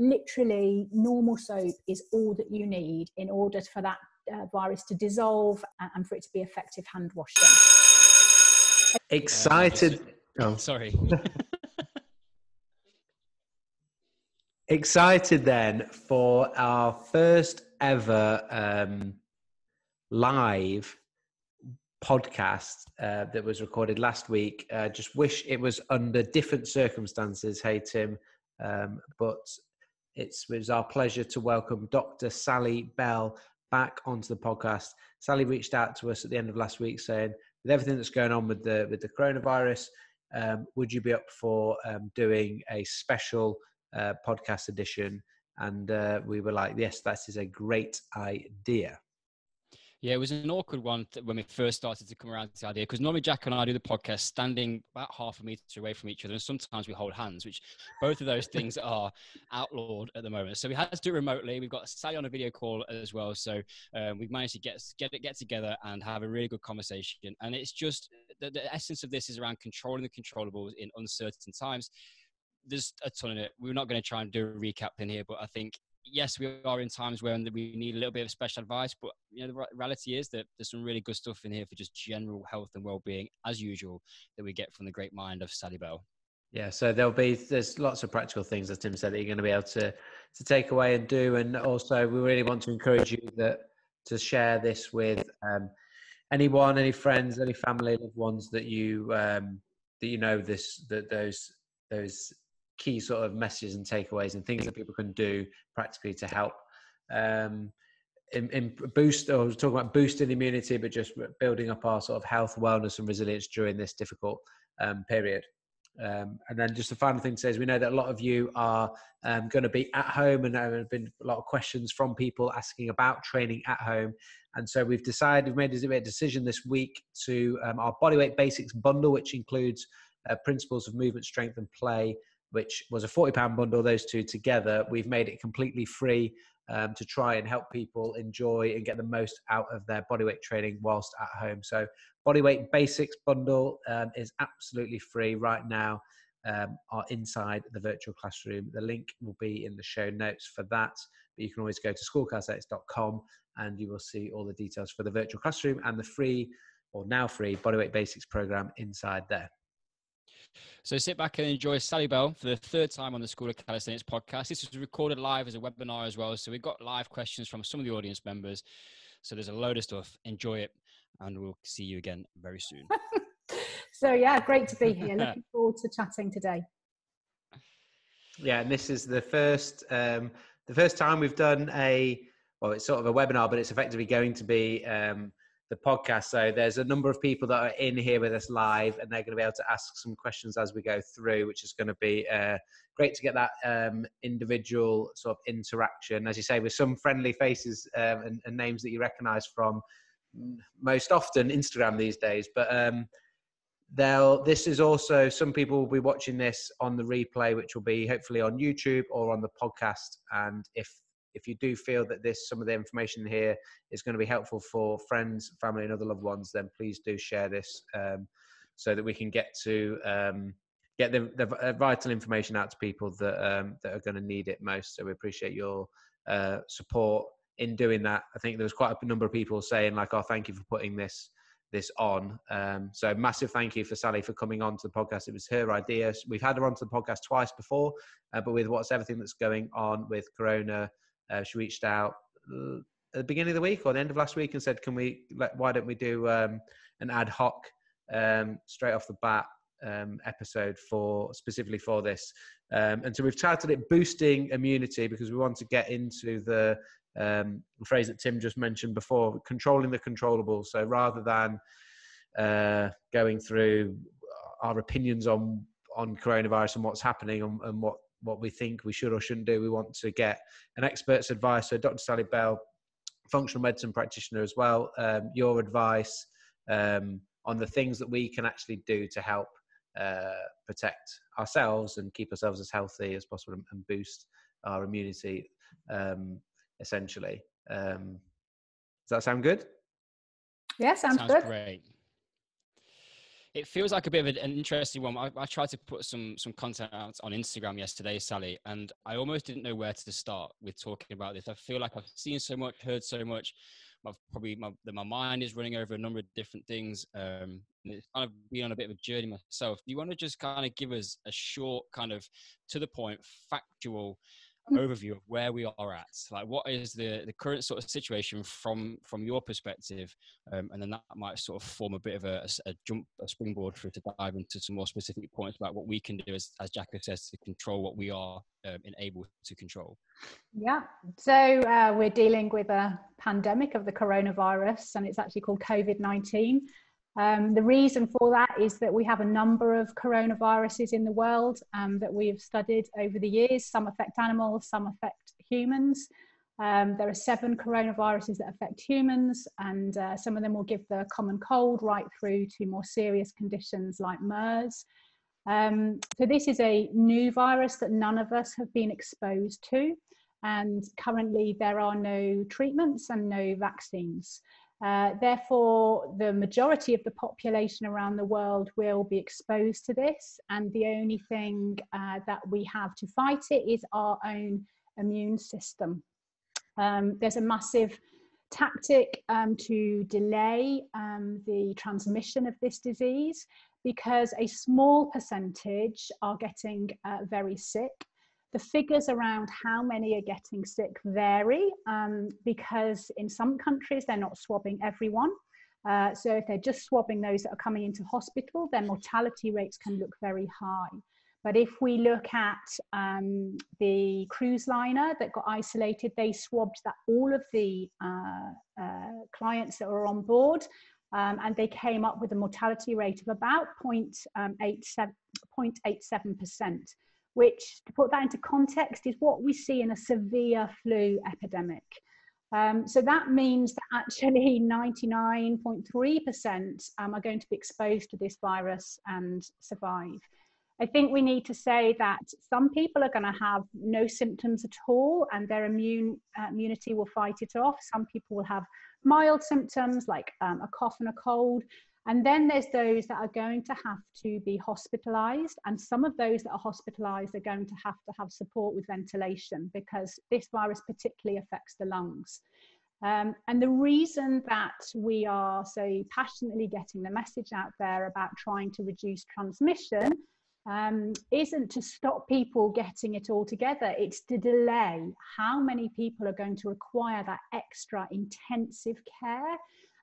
literally normal soap is all that you need in order for that uh, virus to dissolve and for it to be effective hand washing. Excited. oh. Sorry. Excited then for our first ever um, live podcast uh, that was recorded last week. Uh, just wish it was under different circumstances, hey Tim, um, but it was our pleasure to welcome Dr. Sally Bell back onto the podcast. Sally reached out to us at the end of last week saying, with everything that's going on with the with the coronavirus, um, would you be up for um, doing a special uh, podcast edition? And uh, we were like, yes, that is a great idea. Yeah, it was an awkward one when we first started to come around to the idea because normally Jack and I do the podcast standing about half a meter away from each other, and sometimes we hold hands, which both of those things are outlawed at the moment. So we had to do it remotely. We've got Sally on a video call as well, so um, we've managed to get get get together and have a really good conversation. And it's just the, the essence of this is around controlling the controllables in uncertain times there's a ton of it. We're not going to try and do a recap in here, but I think yes, we are in times where we need a little bit of special advice, but you know, the reality is that there's some really good stuff in here for just general health and well-being, as usual, that we get from the great mind of Sally Bell. Yeah, so there'll be there's lots of practical things, as Tim said, that you're going to be able to to take away and do, and also we really want to encourage you that to share this with um, anyone, any friends, any family, loved ones that you um, that you know this that those those key sort of messages and takeaways and things that people can do practically to help um, in, in boost or was talking about boosting immunity, but just building up our sort of health, wellness, and resilience during this difficult um, period. Um, and then just the final thing to say is we know that a lot of you are um, going to be at home, and there have been a lot of questions from people asking about training at home. And so we've decided, we've made a decision this week to um, our Bodyweight Basics bundle, which includes uh, principles of movement, strength, and play, which was a £40 bundle, those two together. We've made it completely free um, to try and help people enjoy and get the most out of their bodyweight training whilst at home. So, Bodyweight Basics bundle um, is absolutely free right now. Um, are inside the virtual classroom. The link will be in the show notes for that. But you can always go to schoolclassx.com and you will see all the details for the virtual classroom and the free or now free Bodyweight Basics program inside there. So sit back and enjoy Sally Bell for the third time on the School of Calisthenics podcast. This was recorded live as a webinar as well. So we've got live questions from some of the audience members. So there's a load of stuff. Enjoy it. And we'll see you again very soon. so, yeah, great to be here. Looking forward to chatting today. Yeah, and this is the first um, the first time we've done a well, it's sort of a webinar, but it's effectively going to be um, the podcast. So there's a number of people that are in here with us live, and they're going to be able to ask some questions as we go through, which is going to be uh, great to get that um, individual sort of interaction, as you say, with some friendly faces um, and, and, names that you recognise from most often Instagram these days. But um, they'll. This is also some people will be watching this on the replay, which will be hopefully on YouTube or on the podcast. And if if you do feel that this some of the information here is going to be helpful for friends, family, and other loved ones, then please do share this um, so that we can get to um, get the, the, uh, vital information out to people that um, that are going to need it most. So we appreciate your uh, support in doing that. I think there was quite a number of people saying like, "Oh, thank you for putting this." this on. Um, so massive thank you for Sally for coming on to the podcast. It was her idea. We've had her onto the podcast twice before, uh, but with what's everything that's going on with Corona, uh, she reached out uh, at the beginning of the week or the end of last week and said, "Can we? Why don't we do um, an ad hoc um, straight off the bat um, episode for specifically for this?" Um, and so we've titled it "Boosting Immunity" because we want to get into the um, phrase that Tim just mentioned before, controlling the controllable. So rather than uh, going through our opinions on on coronavirus and what's happening and, and what what we think we should or shouldn't do. We want to get an expert's advice. So, Dr. Sally Bell, functional medicine practitioner as well, um, your advice um, on the things that we can actually do to help uh, protect ourselves and keep ourselves as healthy as possible and, and boost our immunity, um, essentially. Um, does that sound good? Yeah, sounds, sounds good. Great. It feels like a bit of an interesting one. I, I, tried to put some some content out on Instagram yesterday, Sally, and I almost didn't know where to start with talking about this. I feel like I've seen so much, heard so much. I've probably my, my mind is running over a number of different things. Um, it's kind of been on a bit of a journey myself. Do you want to just kind of give us a short, kind of to the point, factual. Overview of where we are at. Like what is the the current sort of situation from from your perspective? Um, and then that might sort of form a bit of a, a, jump a springboard for to dive into some more specific points about what we can do as as Jacko says to control what we are um, able to control. Yeah. So uh, we're dealing with a pandemic of the coronavirus and it's actually called covid-19 um, the reason for that is that we have a number of coronaviruses in the world um, that we have studied over the years. Some affect animals, some affect humans. Um, there are seven coronaviruses that affect humans, and uh, some of them will give the common cold right through to more serious conditions like MERS. Um, so, this is a new virus that none of us have been exposed to, and currently there are no treatments and no vaccines. Uh, therefore, the majority of the population around the world will be exposed to this, and the only thing uh, that we have to fight it is our own immune system. Um, there's a massive tactic um, to delay um, the transmission of this disease because a small percentage are getting uh, very sick the figures around how many are getting sick vary um, because in some countries they're not swabbing everyone. Uh, so if they're just swabbing those that are coming into hospital, their mortality rates can look very high. But if we look at um, the cruise liner that got isolated, they swabbed that all of the uh, uh, clients that were on board, um, and they came up with a mortality rate of about 0.87 percent which, to put that into context, is what we see in a severe flu epidemic. Um, so that means that actually 99.3% um, are going to be exposed to this virus and survive. I think we need to say that some people are going to have no symptoms at all and their immune uh, immunity will fight it off. Some people will have mild symptoms like um, a cough and a cold. And then there's those that are going to have to be hospitalized. And some of those that are hospitalized are going to have to have support with ventilation because this virus particularly affects the lungs. Um, and the reason that we are so passionately getting the message out there about trying to reduce transmission um, isn't to stop people getting it all together, it's to delay how many people are going to require that extra intensive care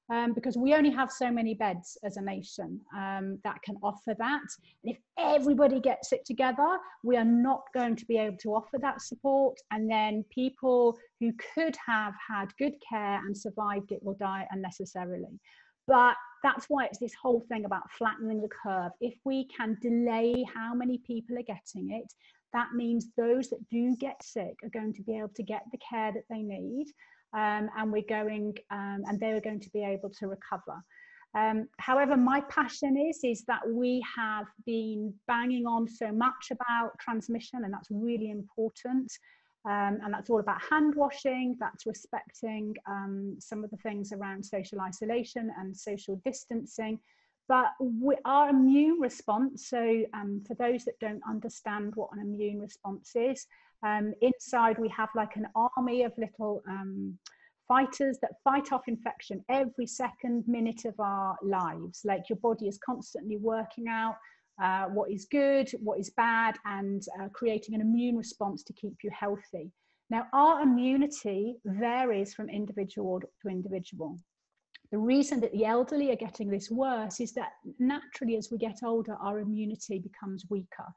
um, because we only have so many beds as a nation um, that can offer that. And if everybody gets it together, we are not going to be able to offer that support. And then people who could have had good care and survived it will die unnecessarily. But that's why it's this whole thing about flattening the curve. If we can delay how many people are getting it, that means those that do get sick are going to be able to get the care that they need um, and we're going um, and they're going to be able to recover. Um, however, my passion is is that we have been banging on so much about transmission, and that's really important. Um, and that's all about hand washing. That's respecting um, some of the things around social isolation and social distancing. But we, our immune response. So, um, for those that don't understand what an immune response is, um, inside, we have like an army of little um, fighters that fight off infection every second minute of our lives. Like your body is constantly working out uh, what is good, what is bad, and uh, creating an immune response to keep you healthy. Now, our immunity varies from individual to individual. The reason that the elderly are getting this worse is that naturally, as we get older, our immunity becomes weaker.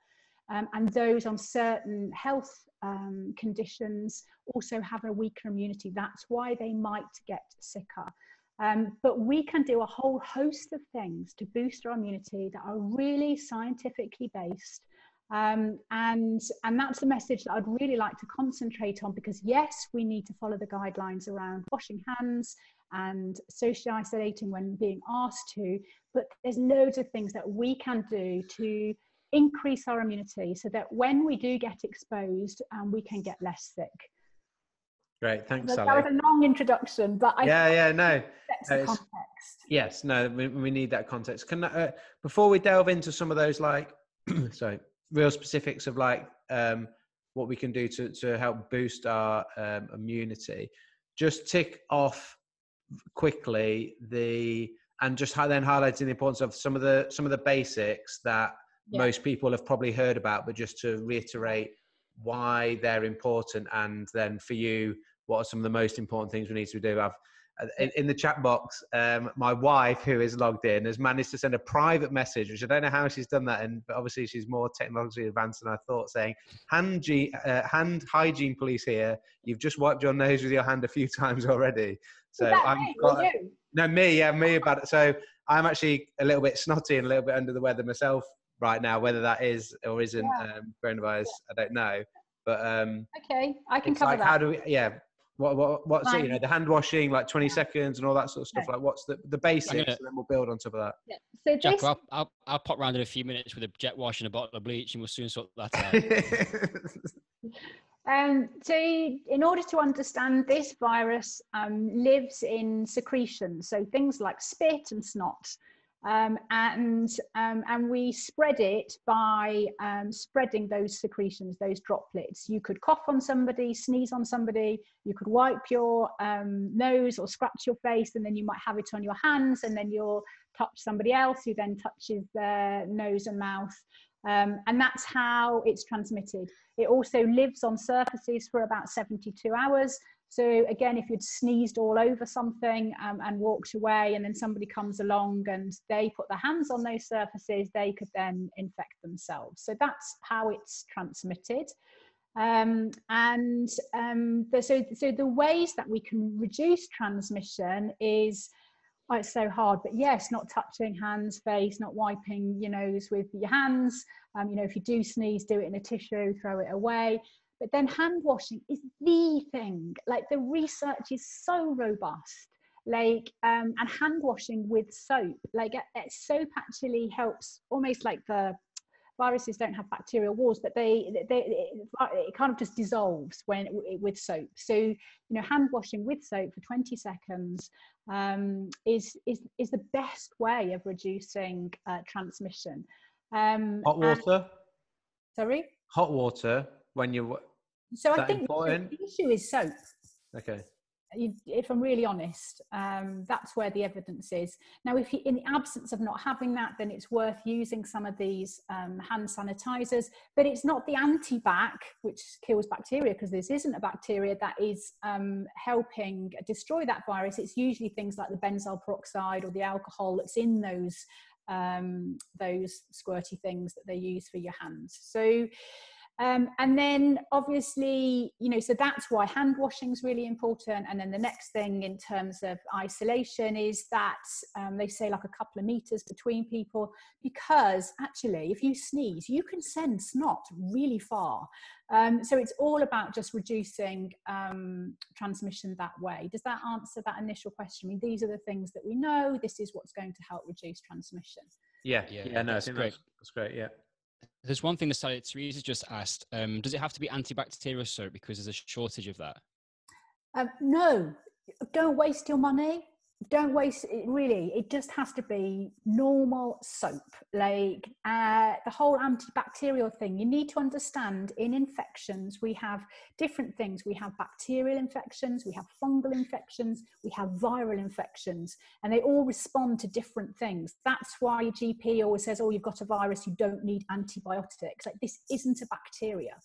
Um, and those on certain health um, conditions also have a weaker immunity. That's why they might get sicker. Um, but we can do a whole host of things to boost our immunity that are really scientifically based. Um, and, and that's the message that I'd really like to concentrate on because, yes, we need to follow the guidelines around washing hands and social isolating when being asked to, but there's loads of things that we can do to increase our immunity so that when we do get exposed, um, we can get less sick. Great, thanks, so Sally. That was a long introduction, but I yeah, yeah, no. the context. Yes, no, we, we need that context. Can uh, before we delve into some of those like, sorry, real specifics of like um, what we can do to to help boost our um, immunity, just tick off quickly the and just then highlighting the importance of some of the some of the basics that yeah. most people have probably heard about, but just to reiterate why they're important, and then for you, what are some of the most important things we need to do? I've in, in the chat box, um, my wife, who is logged in, has managed to send a private message, which I don't know how she's done that, and but obviously she's more technologically advanced than I thought, saying, "Hand, G- uh, hand hygiene police here. You've just wiped your nose with your hand a few times already." So I'm me, got, no me, yeah, me about it. So I'm actually a little bit snotty and a little bit under the weather myself right now. Whether that is or isn't yeah. um, coronavirus, yeah. I don't know. But um, okay, I can cover like, that. How do we? Yeah, what what what's it, you know the hand washing like 20 yeah. seconds and all that sort of stuff. Like what's the the basics, gonna, and then we'll build on top of that. Yeah. So Jack, this... I'll, I'll, I'll pop round in a few minutes with a jet wash and a bottle of bleach, and we'll soon sort that out. Um, so, in order to understand this virus, um, lives in secretions, so things like spit and snot, um, and um, and we spread it by um, spreading those secretions, those droplets. You could cough on somebody, sneeze on somebody. You could wipe your um, nose or scratch your face, and then you might have it on your hands, and then you'll touch somebody else who then touches their nose and mouth. Um, and that's how it's transmitted. It also lives on surfaces for about 72 hours. So again, if you'd sneezed all over something um, and walked away, and then somebody comes along and they put their hands on those surfaces, they could then infect themselves. So that's how it's transmitted. Um, and um, the, so, so the ways that we can reduce transmission is oh, it's so hard but yes not touching hands face not wiping your nose with your hands um, you know if you do sneeze do it in a tissue throw it away but then hand washing is the thing like the research is so robust like um, and hand washing with soap like soap actually helps almost like the viruses don't have bacterial walls, but they, they it, it kind of just dissolves when with soap. So you know, hand washing with soap for 20 seconds um, is is is the best way of reducing uh, transmission. Um, Hot water. And, sorry. Hot water when you. So I think the issue is soap. Okay if I'm really honest, um, that's where the evidence is. Now, if you, in the absence of not having that, then it's worth using some of these um, hand sanitizers, but it's not the antibac, which kills bacteria, because this isn't a bacteria that is um, helping destroy that virus. It's usually things like the benzyl peroxide or the alcohol that's in those um, those squirty things that they use for your hands. So um, and then obviously, you know, so that's why hand washing is really important. And then the next thing in terms of isolation is that um, they say like a couple of meters between people, because actually, if you sneeze, you can send snot really far. Um, so it's all about just reducing um, transmission that way. Does that answer that initial question? I mean, these are the things that we know. This is what's going to help reduce transmission. Yeah, yeah, yeah no, it's great. That's, that's great. Yeah. There's one thing the Salad Therese just asked. Um, does it have to be antibacterial soap because there's a shortage of that? Um, no, don't waste your money don't waste it really it just has to be normal soap. Like uh, the whole antibacterial thing you need to understand in infections we have different things. We have bacterial infections we have fungal infections we have viral infections and they all respond to different things. That's why your gp always says oh you've got a virus you don't need antibiotics. Like this isn't a bacteria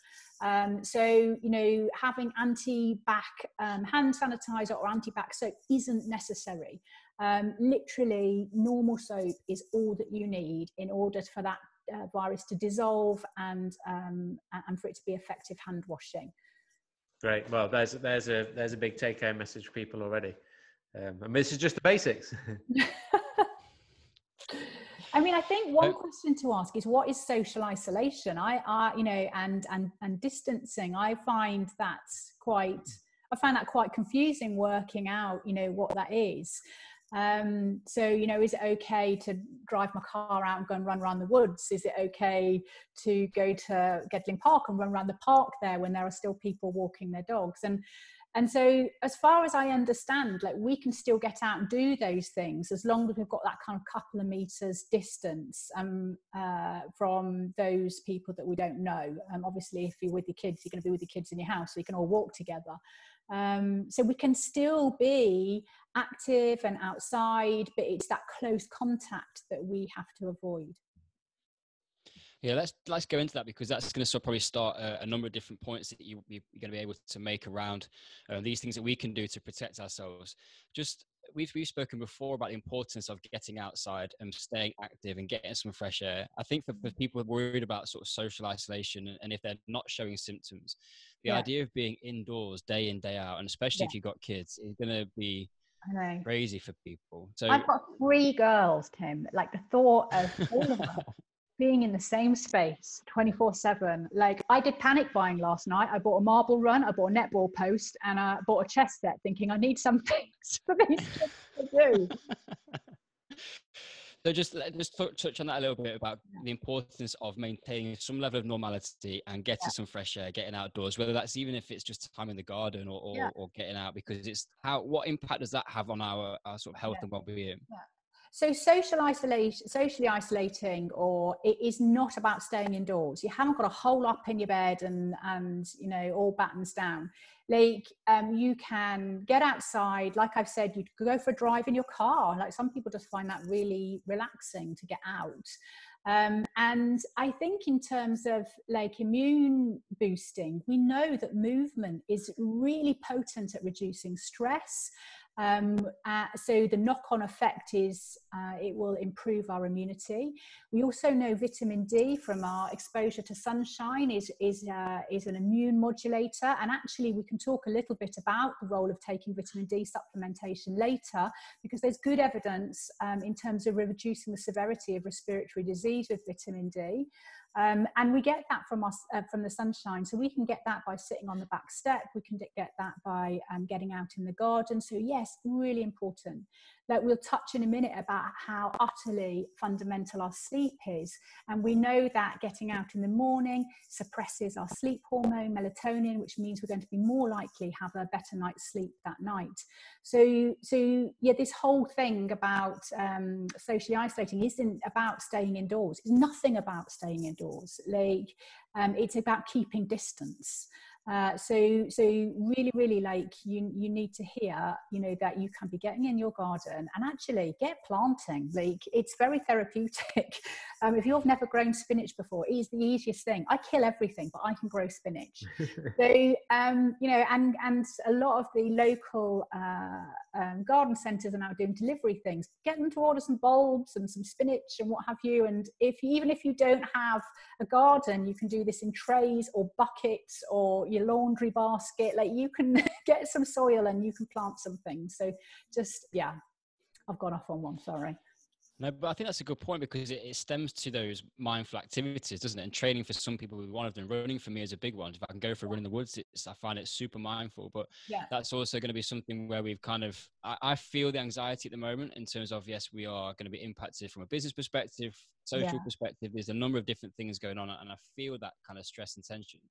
um, so, you know, having anti-bac um, hand sanitizer or anti-bac soap isn't necessary. Um, literally, normal soap is all that you need in order for that uh, virus to dissolve and um, and for it to be effective hand washing. Great. Well, there's there's a there's a big take-home message for people already. Um, and this is just the basics. I mean, I think one question to ask is what is social isolation? I, I, you know, and and and distancing. I find that's quite. I find that quite confusing working out, you know, what that is. Um, so, you know, is it okay to drive my car out and go and run around the woods? Is it okay to go to Gedling Park and run around the park there when there are still people walking their dogs? And and so as far as i understand like we can still get out and do those things as long as we've got that kind of couple of meters distance um, uh, from those people that we don't know. Um, obviously if you're with your kids you're going to be with your kids in your house so you can all walk together. Um, so we can still be active and outside but it's that close contact that we have to avoid yeah, let's let's go into that because that's going to sort of probably start a, a, number of different points that you, you're going to be able to make around uh, these things that we can do to protect ourselves. Just we've we've spoken before about the importance of getting outside and staying active and getting some fresh air. I think for, for people worried about sort of social isolation and, if they're not showing symptoms, the yeah. idea of being indoors day in day out, and especially yeah. if you've got kids, is going to be crazy for people. So I've got three girls, Tim. Like the thought of all of them being in the same space 24 7 like i did panic buying last night i bought a marble run i bought a netball post and i bought a chess set thinking i need some things for these kids to do so just just touch on that a little bit about the importance of maintaining some level of normality and getting yeah. some fresh air getting outdoors whether that's even if it's just time in the garden or, or, yeah. or getting out because it's how what impact does that have on our, our sort of health yeah. and well-being so social isolation, socially isolating, or it is not about staying indoors. You haven't got a hole up in your bed and and you know all battens down. Like um, you can get outside. Like I've said, you go for a drive in your car. Like some people just find that really relaxing to get out. Um, and I think in terms of like immune boosting, we know that movement is really potent at reducing stress. Um, uh, so the knock-on effect is uh, it will improve our immunity. We also know vitamin D from our exposure to sunshine is is uh, is an immune modulator, and actually we can talk a little bit about the role of taking vitamin D supplementation later because there's good evidence um, in terms of reducing the severity of respiratory disease with vitamin D. Um, and we get that from us uh, from the sunshine. So we can get that by sitting on the back step. We can get that by um, getting out in the garden. So yes, really important that we'll touch in a minute about how utterly fundamental our sleep is. And we know that getting out in the morning suppresses our sleep hormone, melatonin, which means we're going to be more likely to have a better night's sleep that night. So, so yeah, this whole thing about um, socially isolating isn't about staying indoors. It's nothing about staying indoors. Like, um, it's about keeping distance. Uh, so so really really like you you need to hear you know that you can be getting in your garden and actually get planting. Like it's very therapeutic. Um, if you've never grown spinach before it is the easiest thing. I kill everything but i can grow spinach. So um, you know and and a lot of the local uh, um, garden centres are now doing delivery things. Get them to order some bulbs and some spinach and what have you. And if even if you don't have a garden you can do this in trays or buckets or your laundry basket like you can get some soil and you can plant some things so just yeah i've gone off on one sorry no, but I think that's a good point because it, it, stems to those mindful activities, doesn't it? And training for some people with one of them. Running for me is a big one. If I can go for a run in the woods, I find it super mindful. But yeah. that's also going to be something where we've kind of, I, I, feel the anxiety at the moment in terms of, yes, we are going to be impacted from a business perspective, social yeah. perspective. There's a number of different things going on. And I feel that kind of stress and tension.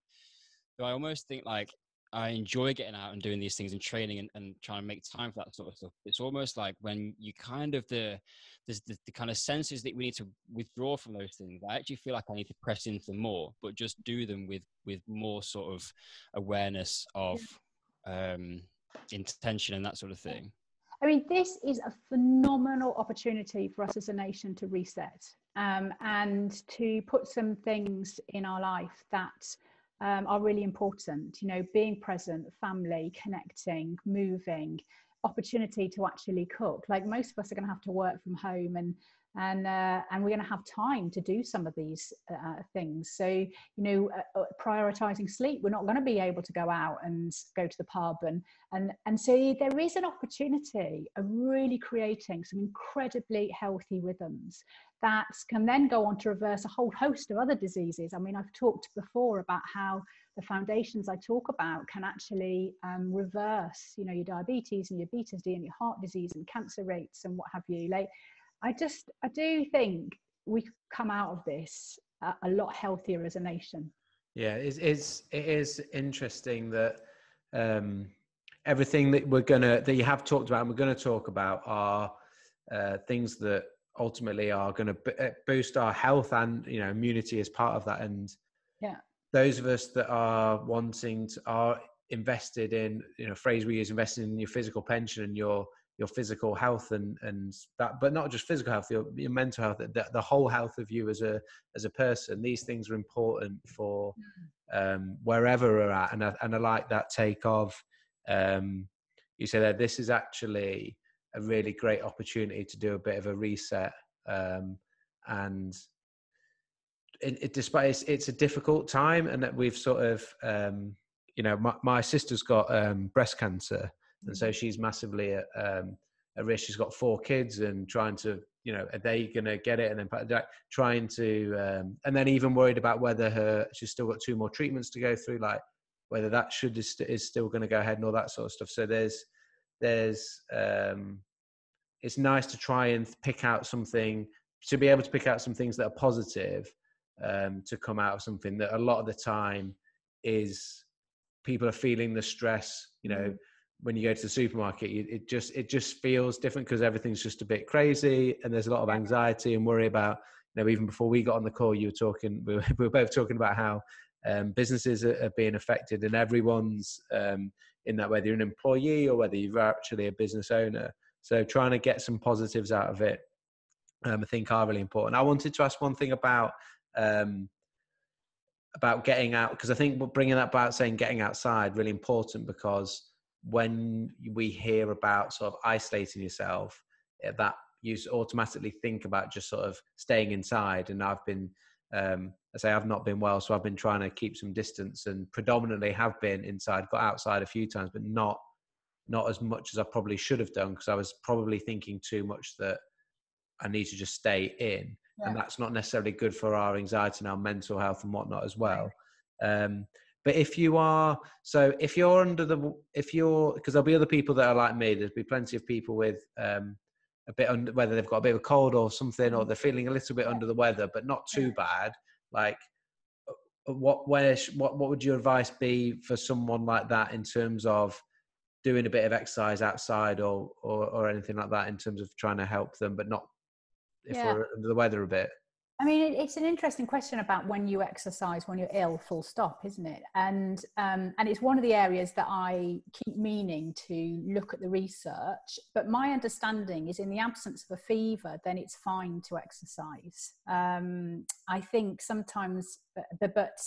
So I almost think like I enjoy getting out and doing these things and training and, and trying to make time for that sort of stuff. It's almost like when you kind of the there's the, the, kind of senses that we need to withdraw from those things. I actually feel like I need to press into more, but just do them with with more sort of awareness of um, intention and that sort of thing. I mean, this is a phenomenal opportunity for us as a nation to reset um, and to put some things in our life that um, are really important. You know, being present, family, connecting, moving, opportunity to actually cook. Like most of us are going to have to work from home and and uh, and we're going to have time to do some of these uh, things so you know uh, uh, prioritizing sleep we're not going to be able to go out and go to the pub and and and so there is an opportunity of really creating some incredibly healthy rhythms that can then go on to reverse a whole host of other diseases i mean i've talked before about how the foundations I talk about can actually um, reverse, you know, your diabetes and your beta D and your heart disease and cancer rates and what have you. Like, I just I do think we come out of this a, a lot healthier as a nation. Yeah, it's, it's it is interesting that um, everything that we're gonna that you have talked about and we're going to talk about are uh, things that ultimately are going to b- uh, boost our health and you know immunity as part of that and yeah those of us that are wanting to are invested in you know phrase we use invested in your physical pension and your your physical health and and that but not just physical health your, your mental health the, the whole health of you as a as a person these things are important for mm. um wherever we're at and I, and I like that take of um you say that this is actually a really great opportunity to do a bit of a reset um and it, it despite it's, it's, a difficult time and that we've sort of um you know my, my sister's got um breast cancer and so she's massively at, um, at risk. She's got four kids and trying to, you know, are they going to get it? And then trying to, um, and then even worried about whether her she's still got two more treatments to go through, like whether that should is, is still going to go ahead and all that sort of stuff. So there's there's um, it's nice to try and pick out something to be able to pick out some things that are positive um, to come out of something that a lot of the time is people are feeling the stress you know mm when you go to the supermarket, it just it just feels different because everything's just a bit crazy, and there's a lot of anxiety and worry about. You know, even before we got on the call, you were talking. We were, we were both talking about how um, businesses are, are, being affected, and everyone's um, in that whether you're an employee or whether you're actually a business owner. So trying to get some positives out of it, um, I think, are really important. I wanted to ask one thing about um, about getting out because I think bringing that about saying getting outside really important because when we hear about sort of isolating yourself, eh, that you automatically think about just sort of staying inside. And I've been, um, I say, I've not been well, so I've been trying to keep some distance and predominantly have been inside. Got outside a few times, but not not as much as I probably should have done because I was probably thinking too much that I need to just stay in, yeah. and that's not necessarily good for our anxiety and our mental health and whatnot as well. Um, but if you are, so if you're under the, if you're, because there'll be other people that are like me, there'll be plenty of people with um, a bit under, whether they've got a bit of a cold or something, or they're feeling a little bit under the weather, but not too bad. Like, uh, what, where, what, what would your advice be for someone like that in terms of doing a bit of exercise outside or, or, or anything like that in terms of trying to help them, but not if yeah. we're under the weather a bit? I mean, it's an interesting question about when you exercise when you're ill, full stop, isn't it? And um, and it's one of the areas that I keep meaning to look at the research. But my understanding is, in the absence of a fever, then it's fine to exercise. Um, I think sometimes, but, but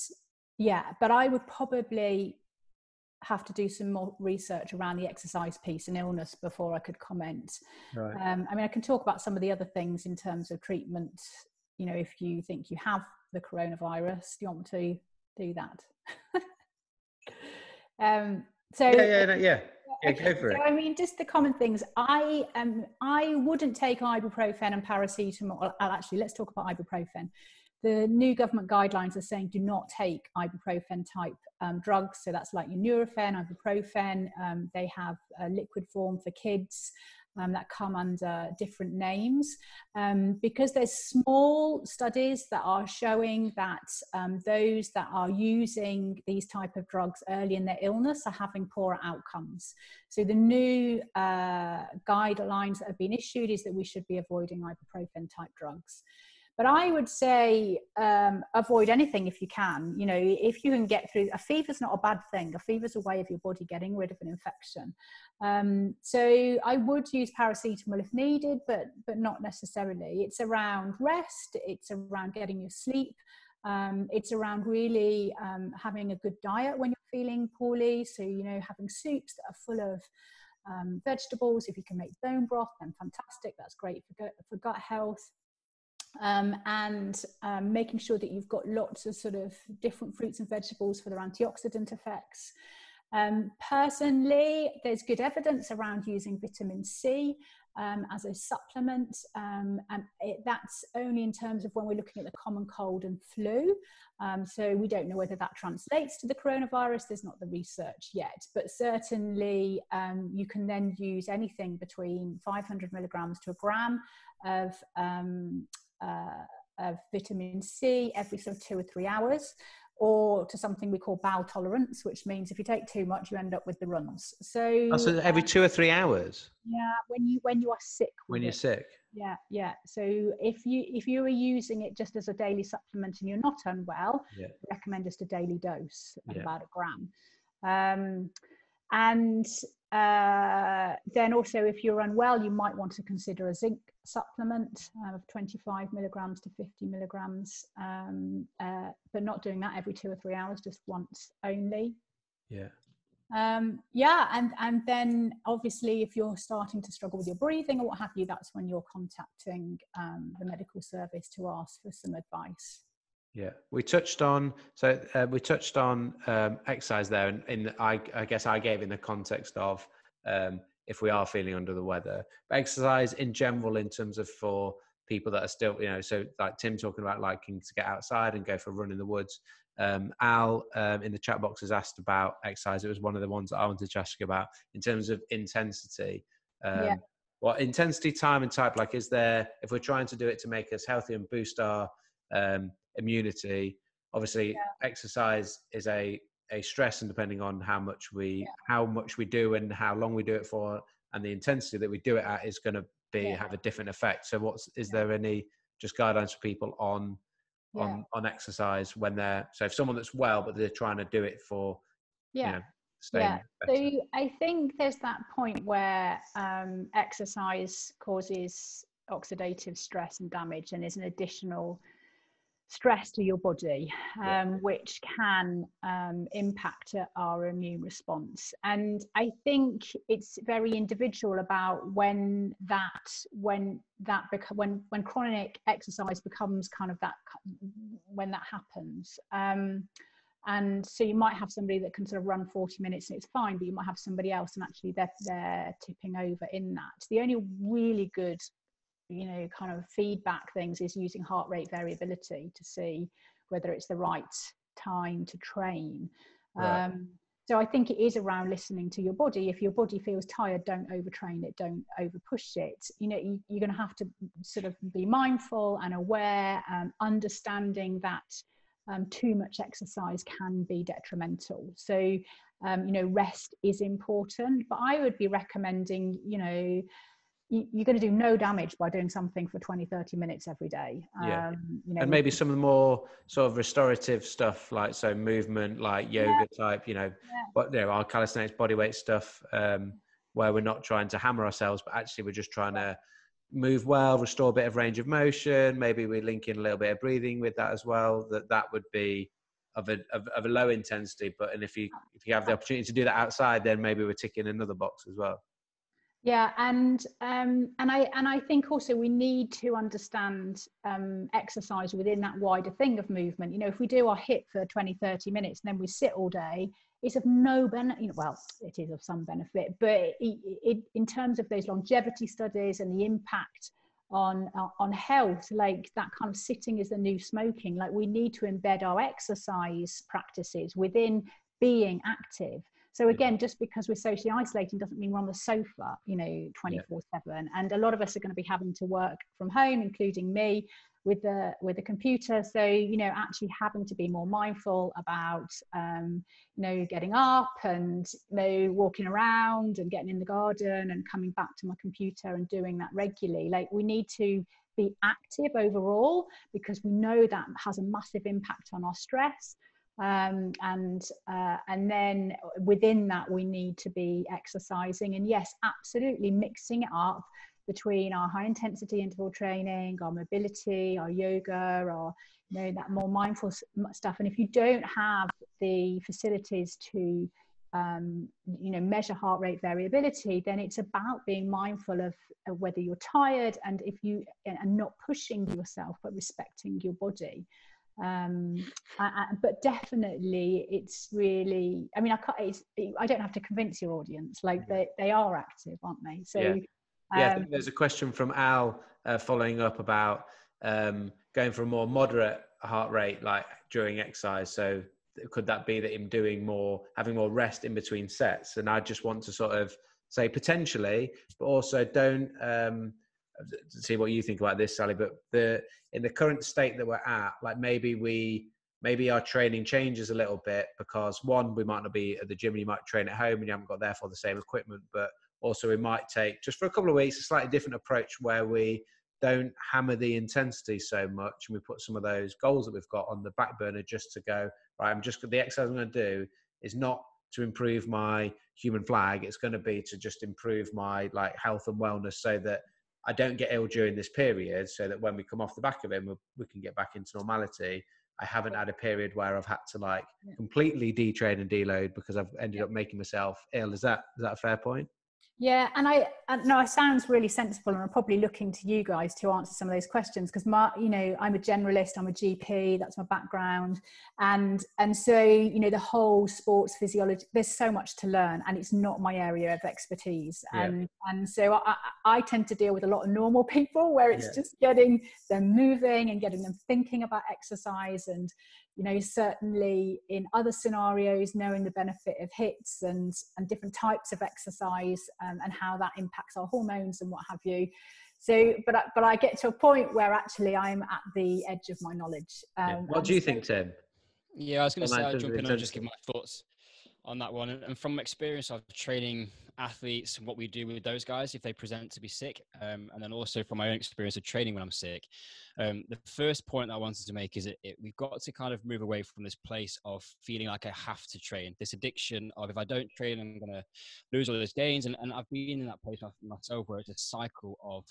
yeah, but I would probably have to do some more research around the exercise piece and illness before I could comment. Right. Um, I mean, I can talk about some of the other things in terms of treatment you know, if you think you have the coronavirus, you want to do that. um, so yeah, yeah, yeah. Yeah, okay, go for so, it. I mean, just the common things. I um, I wouldn't take ibuprofen and paracetamol. Actually, let's talk about ibuprofen. The new government guidelines are saying do not take ibuprofen type um, drugs. So that's like your Nurofen, ibuprofen. Um, they have a liquid form for kids um, that come under different names um, because there's small studies that are showing that um, those that are using these type of drugs early in their illness are having poorer outcomes. So the new uh, guidelines that have been issued is that we should be avoiding ibuprofen type drugs but I would say um, avoid anything if you can. You know, if you can get through a fever's not a bad thing. A fever's a way of your body getting rid of an infection. Um, so I would use paracetamol if needed, but but not necessarily. It's around rest. It's around getting your sleep. Um, it's around really um, having a good diet when you're feeling poorly. So you know, having soups that are full of um, vegetables. If you can make bone broth, then fantastic. That's great for gut, for gut health um, and um, making sure that you've got lots of sort of different fruits and vegetables for their antioxidant effects. Um, personally, there's good evidence around using vitamin C um, as a supplement, um, and it, that's only in terms of when we're looking at the common cold and flu. Um, so we don't know whether that translates to the coronavirus. There's not the research yet, but certainly you can then use anything between 500 milligrams to a gram of um, uh, of vitamin C every sort of two or three hours. or to something we call bowel tolerance, which means if you take too much, you end up with the runs. So, oh, so every two or three hours. Yeah, when you when you are sick. When you're it. sick. Yeah, yeah. So if you if you are using it just as a daily supplement and you're not unwell, yeah. recommend just a daily dose Yeah. about a gram. Um, and uh, then also, if you're unwell, you might want to consider a zinc supplement uh, of 25 milligrams to 50 milligrams, um, uh, but not doing that every two or three hours, just once only. Yeah. Um, yeah, and and then obviously, if you're starting to struggle with your breathing or what have you, that's when you're contacting um, the medical service to ask for some advice. Yeah, we touched on so uh, we touched on um, exercise there, and in I, I guess I gave in the context of um, if we are feeling under the weather, but exercise in general in terms of for people that are still you know so like Tim talking about liking to get outside and go for a run in the woods. Um, Al um, in the chat box has asked about exercise. It was one of the ones that I wanted to ask you about in terms of intensity. Um, Yeah. What intensity, time, and type? Like, is there if we're trying to do it to make us healthy and boost our um, immunity? Obviously, exercise is a a stress, and depending on how much we Yeah. how much we do and how long we do it for, and the intensity that we do it at is going to be Yeah. have a different effect. So, what's is Yeah. there any just guidelines for people on Yeah. on on exercise when they're so if someone that's well but they're trying to do it for Yeah. you know Yeah. better. So I think there's that point where um, exercise causes oxidative stress and damage and is an additional stress to your body, Yeah. um, which can um, impact our immune response. And I think it's very individual about when that when that when when chronic exercise becomes kind of that when that happens. Um, and so you might have somebody that can sort of run 40 minutes and it's fine but you might have somebody else and actually they're, they're tipping over in that the only really good you know kind of feedback things is using heart rate variability to see whether it's the right time to train Right. um, so i think it is around listening to your body if your body feels tired don't overtrain it don't overpush it you know you, you're going to have to sort of be mindful and aware um, understanding that um, too much exercise can be detrimental. So, um, you know, rest is important, but I would be recommending, you know, you're going to do no damage by doing something for 20, 30 minutes every day. Yeah. Um, you know, and maybe some of the more sort of restorative stuff like so movement like yoga type you know but you know our calisthenics bodyweight stuff um where we're not trying to hammer ourselves but actually we're just trying to move well restore a bit of range of motion. Maybe we link in a little bit of breathing with that as well that that would be of a of, of a low intensity but and if you if you have the opportunity to do that outside then maybe we're ticking another box as well yeah and um and i and i think also we need to understand um exercise within that wider thing of movement. You know if we do our hip for 20 30 minutes and then we sit all day it's of no benefit you know, well it is of some benefit but it, it, in terms of those longevity studies and the impact on uh, on health like that kind of sitting is the new smoking like we need to embed our exercise practices within being active so again, just because we're socially isolating doesn't mean we're on the sofa, you know, 24 seven. And a lot of us are going to be having to work from home, including me with the, with the computer. So, you know, actually having to be more mindful about, um, you know, getting up and, you know, walking around and getting in the garden and coming back to my computer and doing that regularly. Like we need to be active overall because we know that has a massive impact on our stress um, and uh, and then within that we need to be exercising. And yes absolutely mixing it up between our high intensity interval training our mobility our yoga our you know that more mindful stuff. And if you don't have the facilities to um, you know measure heart rate variability then it's about being mindful of, of whether you're tired and if you and not pushing yourself but respecting your body um I, but definitely it's really i mean i can't it's, i don't have to convince your audience like they, they are active aren't they? So yeah, yeah um, there's a question from al uh, following up about um going for a more moderate heart rate like during exercise. So could that be that him doing more having more rest in between sets? And i just want to sort of say potentially but also don't um see what you think about this sally but the in the current state that we're at like maybe we maybe our training changes a little bit because one, we might not be at the gym, and you might train at home and you haven't got therefore the same equipment, but also we might take just for a couple of weeks a slightly different approach where we don't hammer the intensity so much and we put some of those goals that we've got on the back burner just to go right i'm just the exercise i'm going to do is not to improve my human flag. It's going to be to just improve my like health and wellness so that i don't get ill during this period so that when we come off the back of it we, we can get back into normality. I haven't had a period where i've had to like completely detrain and deload because i've ended up making myself ill. Is that is that a fair point yeah, and I no, it sounds really sensible, and I'm probably looking to you guys to answer some of those questions because my, you know, I'm a generalist, I'm a GP, that's my background, and and so you know the whole sports physiology. There's so much to learn, and it's not my area of expertise, yeah. and and so I, I tend to deal with a lot of normal people where it's yeah. just getting them moving and getting them thinking about exercise and you know certainly in other scenarios knowing the benefit of HIITs and and different types of exercise um, and how that impacts our hormones and what have you. So but I, but I get to a point where actually I'm at the edge of my knowledge um, yeah. what do you think Tim? Yeah I was going to say I'll jump in and just give my thoughts on that one. And from experience of training athletes what we do with those guys if they present to be sick um, and then also from my own experience of training when i'm sick um, the first point i wanted to make is that it, we've got to kind of move away from this place of feeling like i have to train. This addiction of if i don't train i'm going to lose all those gains. And, and i've been in that place myself where it's a cycle of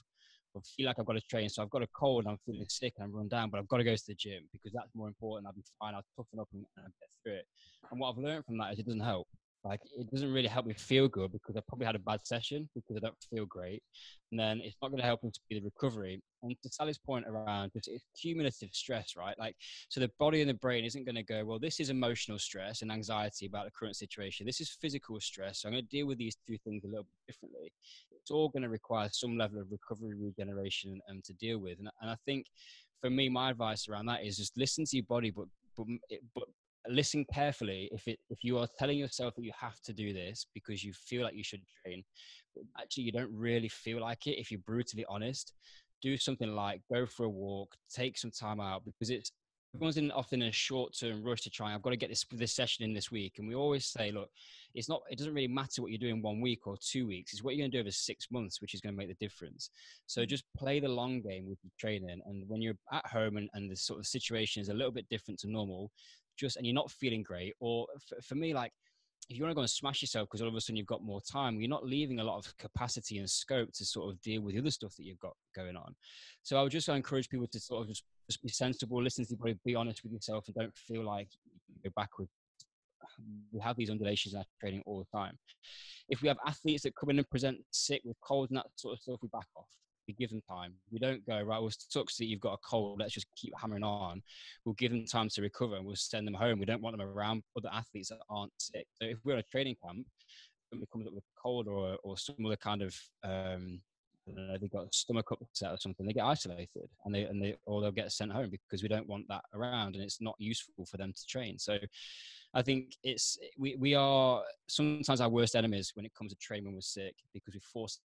I feel like I've got to train. So I've got a cold and I'm feeling sick and I'm run down, but I've got to go to the gym because that's more important. I'll be fine. I'll toughen up and, and get through it. And what I've learned from that is it doesn't help. Like it doesn't really help me feel good because I probably had a bad session because I don't feel great, and then it's not going to help me to be the recovery. And to Sally's point around just it's cumulative stress, right? Like so, the body and the brain isn't going to go well. This is emotional stress and anxiety about the current situation. This is physical stress. So I'm going to deal with these two things a little bit differently. It's all going to require some level of recovery, regeneration, um, to deal with. And, and I think for me, my advice around that is just listen to your body, but but, but listen carefully if it if you are telling yourself that you have to do this because you feel like you should train but actually you don't really feel like it if you're brutally honest do something like go for a walk take some time out because it's everyone's in often in a short term rush to try i've got to get this this session in this week and we always say look it's not it doesn't really matter what you're doing one week or two weeks it's what you're going to do over six months which is going to make the difference so mm. just play the long game with your training and when you're at home and, and the sort of situation is a little bit different to normal just and you're not feeling great or for, for me like if you want to go and smash yourself because all of a sudden you've got more time, you're not leaving a lot of capacity and scope to sort of deal with the other stuff that you've got going on. So I would just encourage people to sort of just, just be sensible, listen to people, be honest with yourself, and don't feel like you go backward. We have these undulations in our training all the time. If we have athletes that come in and present sick with colds and that sort of stuff, we back off we give them time. We don't go, right, well, sucks that you've got a cold. Let's just keep hammering on. We'll give them time to recover and we'll send them home. We don't want them around other athletes that aren't sick. So if we're in a training camp, somebody comes up with a cold or, or some other kind of, um, know, they've got a stomach upset or something, they get isolated and they, and they, or they'll get sent home because we don't want that around and it's not useful for them to train. So I think it's, we, we are sometimes our worst enemies when it comes to training when we're sick because we force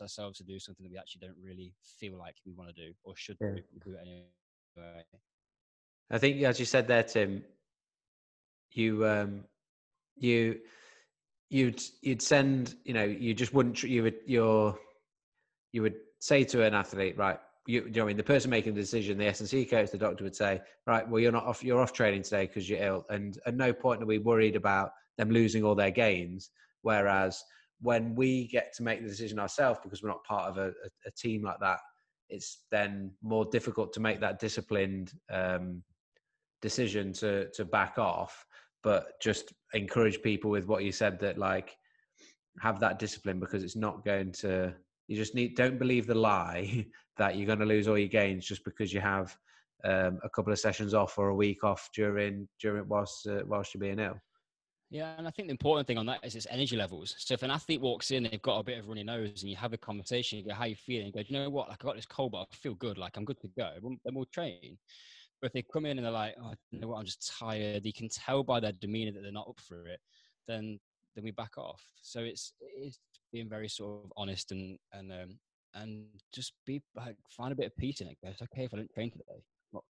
ourselves to do something that we actually don't really feel like we want to do or should yeah. do, anyway. I think, as you said there, Tim, you um, you you'd you'd send you know you just wouldn't you would your you would say to an athlete right you, you know I mean the person making the decision the S&C coach the doctor would say right well you're not off you're off training today because you're ill and at no point are we worried about them losing all their gains whereas when we get to make the decision ourselves because we're not part of a, a, a, team like that, it's then more difficult to make that disciplined um, decision to to back off. But just encourage people with what you said that like have that discipline because it's not going to. You just need don't believe the lie that you're going to lose all your gains just because you have um, a couple of sessions off or a week off during during whilst uh, whilst you're being ill. Yeah, and I think the important thing on that is its energy levels. So if an athlete walks in, they've got a bit of runny nose, and you have a conversation, you go, "How you feeling?" You go, "You know what? Like I got this cold, but I feel good. Like I'm good to go." Then we'll train. But if they come in and they're like, "Oh, you know what? I'm just tired," you can tell by their demeanor that they're not up for it. Then then we back off. So it's it's being very sort of honest and and um, and just be like find a bit of peace in it. It's okay if I don't train today. Not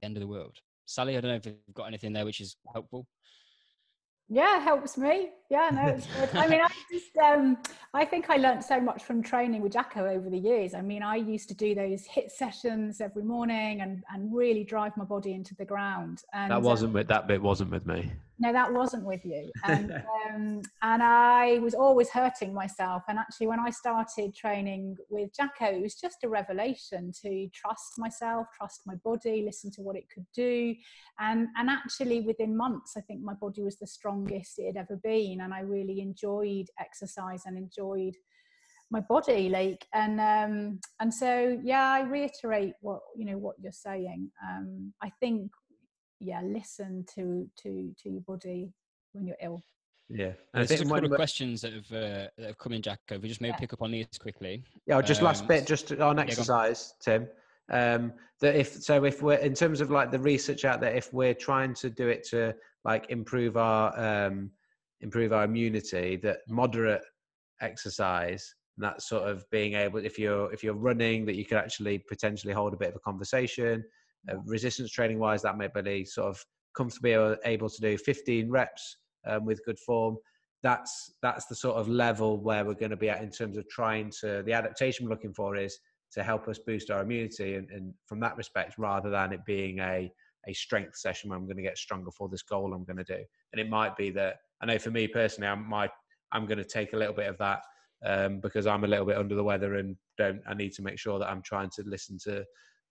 the end of the world. Sally, I don't know if you've got anything there which is helpful yeah helps me yeah no it's good i mean i just um i think i learned so much from training with jacko over the years i mean i used to do those HIIT sessions every morning and and really drive my body into the ground and that wasn't um, with that bit wasn't with me no that wasn't with you. And um, and i was always hurting myself. And actually when i started training with jacko it was just a revelation to trust myself trust my body listen to what it could do. And and actually within months i think my body was the strongest it had ever been. And i really enjoyed exercise and enjoyed my body like and um and so yeah i reiterate what you know what you're saying. Um i think yeah listen to to to your body when you're ill yeah, and there's a couple of questions that have, uh, that have come in, Jack. If we just maybe yeah. pick up on these quickly. Yeah, just um, last bit, just on exercise, yeah, Tim. Um, that if so, if we're in terms of like the research out there, if we're trying to do it to like improve our um, improve our immunity, that moderate exercise, and that sort of being able, if you're if you're running, that you could actually potentially hold a bit of a conversation uh, resistance training wise, that may be sort of comfortably able to do 15 reps um, with good form. That's that's the sort of level where we're going to be at in terms of trying to the adaptation we're looking for is to help us boost our immunity and, and from that respect rather than it being a a strength session where I'm going to get stronger for this goal I'm going to do. And it might be that I know for me personally, I might I'm going to take a little bit of that um, because I'm a little bit under the weather and don't I need to make sure that I'm trying to listen to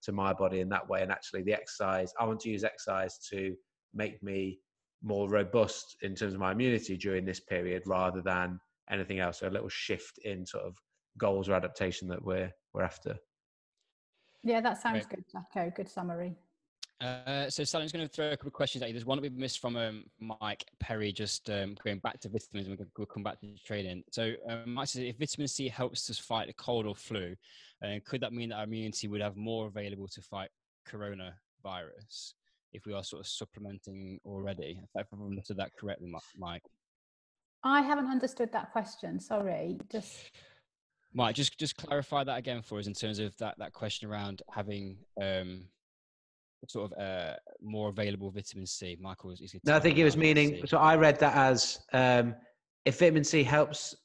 to my body in that way. And actually, the exercise, I want to use exercise to make me more robust in terms of my immunity during this period rather than anything else. So a little shift in sort of goals or adaptation that we're we're after. Yeah, that sounds good, Jacko. Good summary. Uh, so Sally's going to throw a couple of questions at you. There's one that we missed from um, Mike Perry, just um, going back to vitamins, and we'll come back to training. So um, Mike says, if vitamin C helps us fight a cold or flu, uh, could that mean that our immunity would have more available to fight coronavirus if we are sort of supplementing already? If I've understood that correctly, Mike. I haven't understood that question. Sorry, just. Mike, just just clarify that again for us in terms of that that question around having um, sort of uh, more available vitamin C. Michael is. No, I think he was meaning. So I read that as um, if vitamin C helps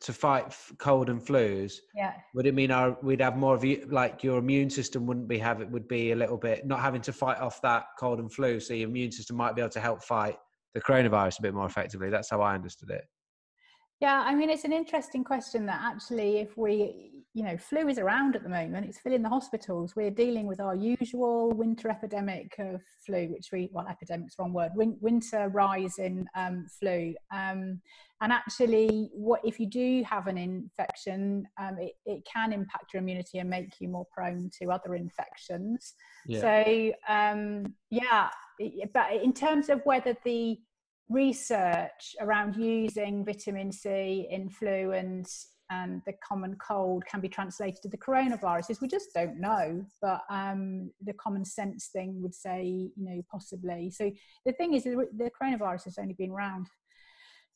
to fight cold and flus. Yeah. Would it mean our we'd have more of you like your immune system wouldn't be have it would be a little bit not having to fight off that cold and flu, so your immune system might be able to help fight the coronavirus a bit more effectively. That's how I understood it. Yeah, I mean, it's an interesting question that actually, if we, you know, flu is around at the moment, it's filling the hospitals. We're dealing with our usual winter epidemic of flu, which we, well, epidemic's wrong word, win, winter rise in um, flu. Um, and actually, what if you do have an infection, um, it, it can impact your immunity and make you more prone to other infections. Yeah. So, um, yeah, but in terms of whether the research around using vitamin C in flu and and the common cold can be translated to the coronaviruses. We just don't know, but um, the common sense thing would say, you know, possibly. So the thing is, the coronavirus has only been around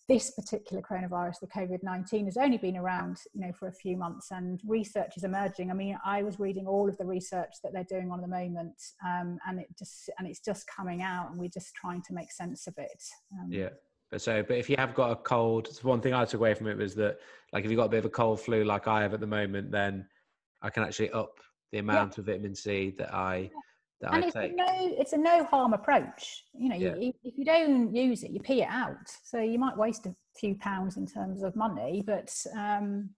this particular coronavirus, the COVID 19, has only been around you know, for a few months and research is emerging. I mean, I was reading all of the research that they're doing on the moment um, and, it just, and it's just coming out and we're just trying to make sense of it. Um, yeah. But so, but if you have got a cold, one thing I took away from it was that, like, if you've got a bit of a cold flu like I have at the moment, then I can actually up the amount yeah. of vitamin C that I that and I it's take. A no, it's a no harm approach. You know, yeah. you, if you don't use it, you pee it out. So you might waste a few pounds in terms of money, but um,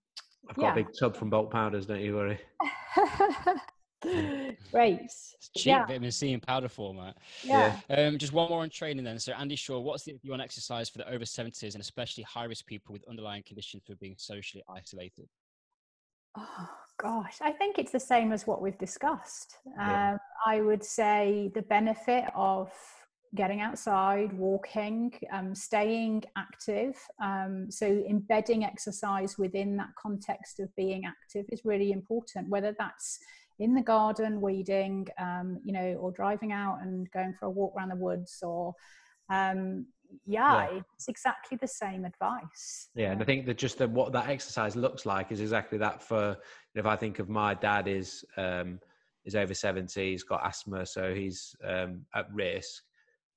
I've got yeah. a big tub from bulk powders. Don't you worry. Great. It's cheap yeah. vitamin C in powder format. Yeah. Um, just one more on training then. So Andy Shaw, what's the view on exercise for the over 70s and especially high risk people with underlying conditions for being socially isolated? Oh gosh, I think it's the same as what we've discussed. Yeah. Um, I would say the benefit of getting outside, walking, um, staying active. Um, so embedding exercise within that context of being active is really important, whether that's in the garden weeding, um, you know, or driving out and going for a walk around the woods or um, yeah, yeah, it's exactly the same advice. Yeah, and I think that just that what that exercise looks like is exactly that. For if I think of my dad is, um, is over 70, he's got asthma, so he's um, at risk.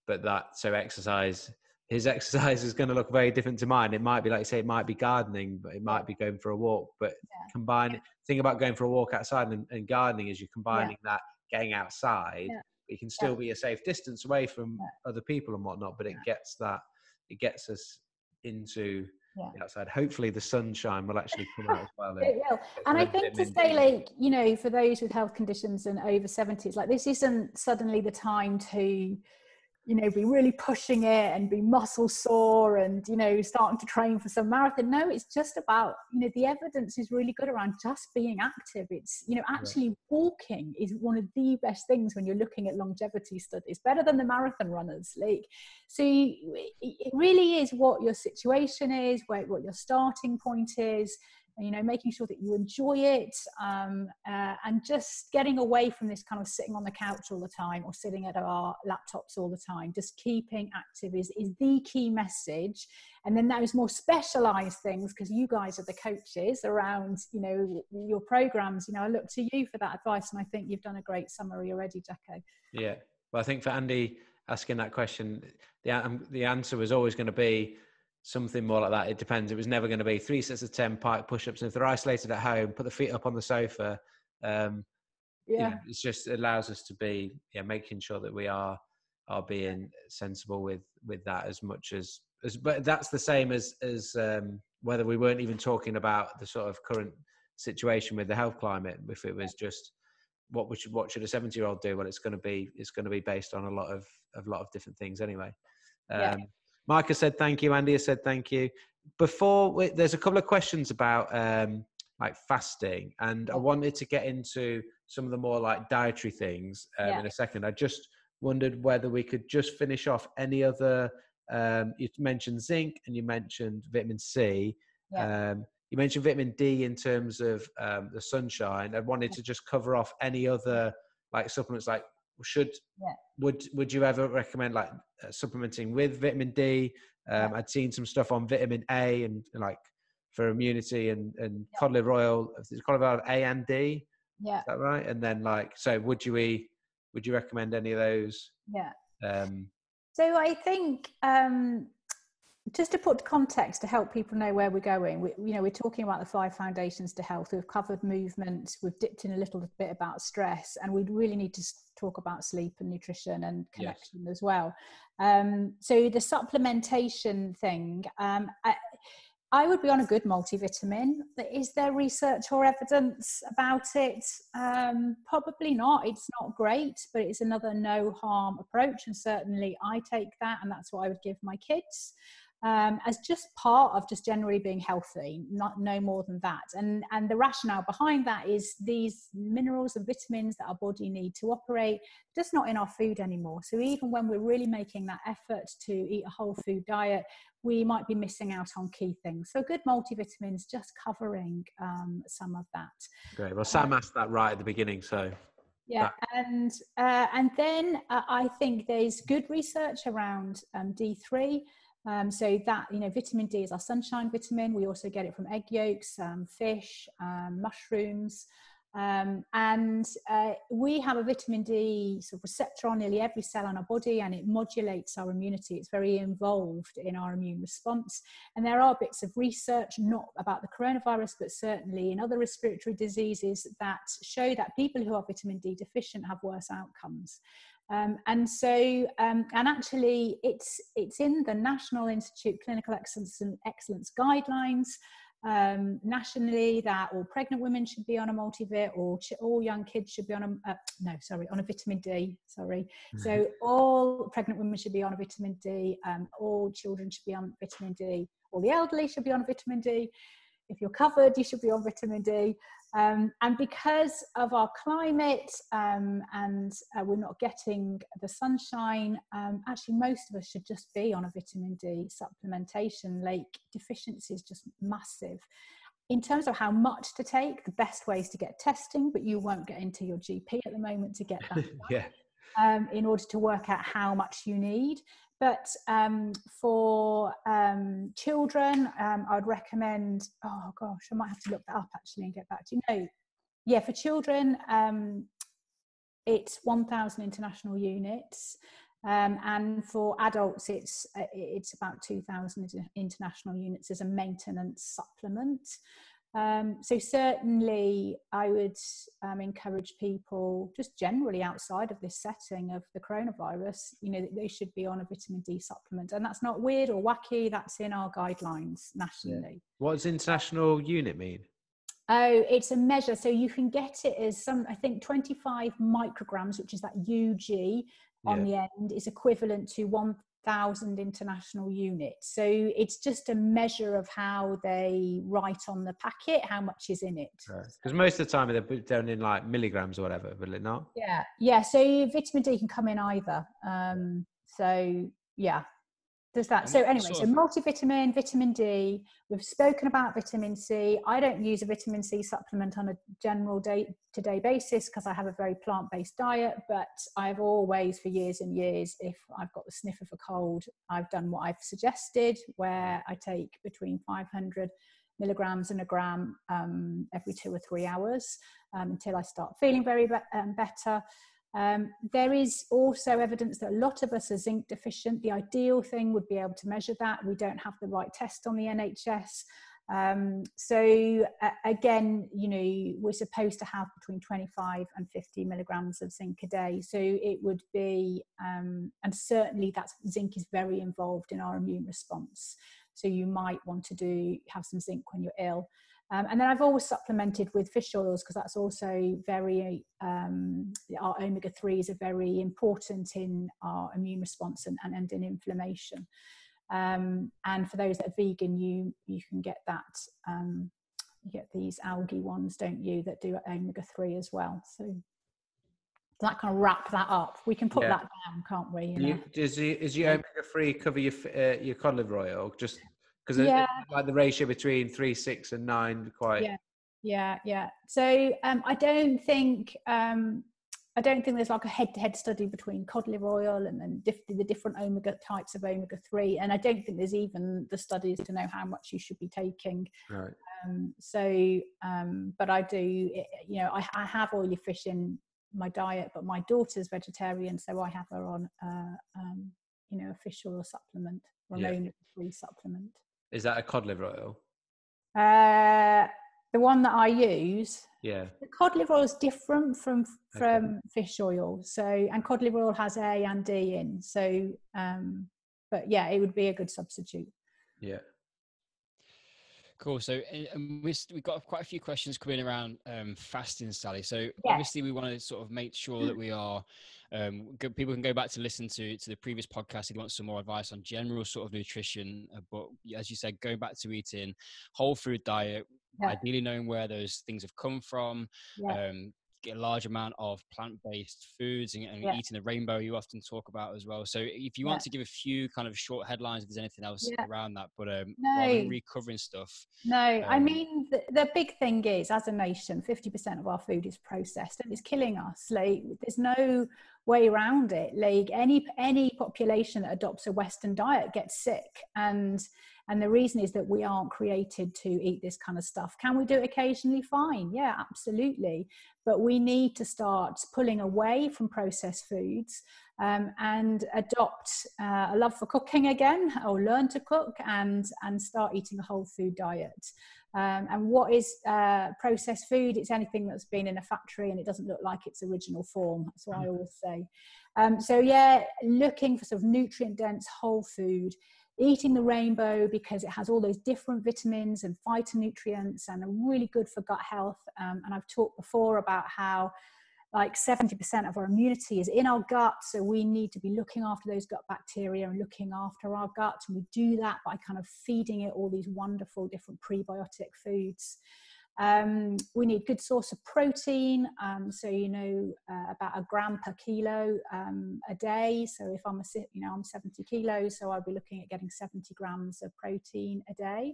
But that, so exercise, his exercise is going to look very different to mine. It might be, like you say, it might be gardening, but it might be going for a walk. But yeah. combine, yeah. think about going for a walk outside and, and gardening is you're combining yeah. that getting outside. You can still be a safe distance away from other people and whatnot, but it gets that, it gets us into yeah. outside. Hopefully, the sunshine will actually come out as well. it will. And I think to say, like, you know, for those with health conditions and over 70s, like, this isn't suddenly the time to you know be really pushing it and be muscle sore and you know starting to train for some marathon. No it's just about you know the evidence is really good around just being active. It's you know actually walking is one of the best things when you're looking at longevity studies better than the marathon runners. Like so it really is what your situation is what your starting point is you know making sure that you enjoy it um, uh, and just getting away from this kind of sitting on the couch all the time or sitting at our laptops all the time just keeping active is, is the key message. And then those more specialized things because you guys are the coaches around you know your programs you know i look to you for that advice and i think you've done a great summary already jacko. Yeah. Well i think for andy asking that question the, um, the answer was always going to be something more like that. It depends. It was never going to be three sets of 10 pike push ups. And if they're isolated at home, put the feet up on the sofa. Um, yeah. You know, it's just it allows us to be, yeah, making sure that we are, are being sensible with, with that as much as, as, but that's the same as, as, um, whether we weren't even talking about the sort of current situation with the health climate. If it was just, what should what should a 70 year old do well it's going to be it's going to be based on a lot of a lot of different things anyway um, yeah. Micah said thank you. Andy said thank you. Before we, there's a couple of questions about um, like fasting, and I wanted to get into some of the more like dietary things um, yeah. in a second. I just wondered whether we could just finish off any other. Um, you mentioned zinc and you mentioned vitamin C. Yeah. Um, you mentioned vitamin D in terms of um, the sunshine. I wanted to just cover off any other like supplements like should yeah. would would you ever recommend like uh, supplementing with vitamin D? Um, yeah. I'd seen some stuff on vitamin A and, and like for immunity and and yeah. cod liver oil. Is cod liver oil A and D? Yeah, is that right? And then like, so would you eat? Would you recommend any of those? Yeah. Um, so I think um, just to put context to help people know where we're going we, you know we're talking about the five foundations to health we've covered movement we've dipped in a little bit about stress and we really need to talk about sleep and nutrition and connection yes. as well um, so the supplementation thing um, I, I would be on a good multivitamin. Is there research or evidence about it? Um, probably not. It's not great, but it's another no harm approach. And certainly I take that, and that's what I would give my kids um, as just part of just generally being healthy, not no more than that. And and the rationale behind that is these minerals and vitamins that our body need to operate just not in our food anymore. So even when we're really making that effort to eat a whole food diet, we might be missing out on key things. So good multivitamins just covering um, some of that. Great. Well, Sam asked that right at the beginning, so yeah and uh, and then uh, i think there's good research around um, d3 um, so that, you know, vitamin D is our sunshine vitamin. We also get it from egg yolks, um, fish, um, mushrooms. Um, and uh, we have a vitamin D sort of receptor on nearly every cell in our body and it modulates our immunity. It's very involved in our immune response. And there are bits of research, not about the coronavirus, but certainly in other respiratory diseases that show that people who are vitamin D deficient have worse outcomes. Um, and so, um, and actually, it's it's in the National Institute Clinical Excellence and Excellence guidelines um, nationally that all pregnant women should be on a multivit, or ch- all young kids should be on a uh, no, sorry, on a vitamin D. Sorry, mm-hmm. so all pregnant women should be on a vitamin D. Um, all children should be on vitamin D. All the elderly should be on vitamin D. If you're covered, you should be on vitamin D. Um, and because of our climate um, and uh, we're not getting the sunshine, um, actually, most of us should just be on a vitamin D supplementation. Like deficiency is just massive. In terms of how much to take, the best way is to get testing, but you won't get into your GP at the moment to get that. yeah. Um, in order to work out how much you need. But um, for um, children, um, I'd recommend, oh gosh, I might have to look that up actually and get back to you. No, yeah, for children, um, it's 1,000 international units. Um, and for adults, it's uh, it's about 2,000 international units as a maintenance supplement. Um, so certainly, I would um, encourage people, just generally outside of this setting of the coronavirus, you know, they should be on a vitamin D supplement, and that's not weird or wacky. That's in our guidelines nationally. Yeah. What does international unit mean? Oh, it's a measure. So you can get it as some, I think, 25 micrograms, which is that UG on yeah. the end, is equivalent to 1,000 international units. So it's just a measure of how they write on the packet how much is in it. Because right. most of the time they're put down in like milligrams or whatever, will it not? Yeah, yeah. So vitamin D can come in either. Um, so yeah, does that so anyway so multivitamin vitamin d we've spoken about vitamin c. I don't use a vitamin c supplement on a general day to day basis because i have a very plant based diet but i've always for years and years if i've got the sniff of a cold i've done what i've suggested where i take between 500 milligrams and a gram um, every two or three hours um, until i start feeling very be- um, better um, there is also evidence that a lot of us are zinc deficient. The ideal thing would be able to measure that. We don't have the right test on the NHS. Um, so uh, again, you know, we're supposed to have between 25 and 50 milligrams of zinc a day. So it would be, um, and certainly that zinc is very involved in our immune response. So you might want to do have some zinc when you're ill. Um, and then I've always supplemented with fish oils because that's also very, um, our omega 3s are very important in our immune response and, and, and in inflammation. Um, and for those that are vegan, you, you can get that, um, you get these algae ones, don't you, that do omega 3 as well. So that kind of wrap that up. We can put yeah. that down, can't we? You know? you, does, you, is your omega 3 cover your, uh, your cod liver oil? Just because yeah. like the ratio between three, six, and nine quite. Yeah, yeah, yeah. So um, I don't think um, I don't think there's like a head-to-head study between cod liver oil and then diff- the different omega types of omega three, and I don't think there's even the studies to know how much you should be taking. Right. Um, so, um, but I do, you know, I, I, have oily fish in my diet, but my daughter's vegetarian, so I have her on, uh, um, you know, a fish oil supplement or yeah. omega three supplement. Is that a cod liver oil? Uh, the one that I use. Yeah. The cod liver oil is different from from okay. fish oil. So and cod liver oil has A and D in. So um, but yeah, it would be a good substitute. Yeah. Cool. So um, we've got quite a few questions coming around um, fasting, Sally. So obviously we want to sort of make sure that we are um, people can go back to listen to to the previous podcast if you want some more advice on general sort of nutrition. Uh, but as you said, going back to eating whole food diet, yeah. ideally knowing where those things have come from, yeah. um, get a large amount of plant-based foods and, and yeah. eating the rainbow you often talk about as well so if you want to give a few kind of short headlines if there's anything else yeah. around that but um no. recovering stuff no um, i mean the, the, big thing is as a nation 50% of our food is processed and it's killing us like there's no way around it like any any population that adopts a western diet gets sick and and the reason is that we aren't created to eat this kind of stuff. Can we do it occasionally? Fine. Yeah, absolutely. But we need to start pulling away from processed foods um, and adopt uh, a love for cooking again or learn to cook and, and start eating a whole food diet. Um, and what is uh, processed food? It's anything that's been in a factory and it doesn't look like its original form. That's what I mm. always say. Um, so, yeah, looking for sort of nutrient dense whole food eating the rainbow because it has all those different vitamins and phytonutrients and are really good for gut health. Um, and I've talked before about how like 70% of our immunity is in our gut. So we need to be looking after those gut bacteria and looking after our gut. And we do that by kind of feeding it all these wonderful different prebiotic foods. Um, we need good source of protein, um, so you know uh, about a gram per kilo um, a day. So if I'm a you know I'm 70 kilos, so I'll be looking at getting 70 grams of protein a day.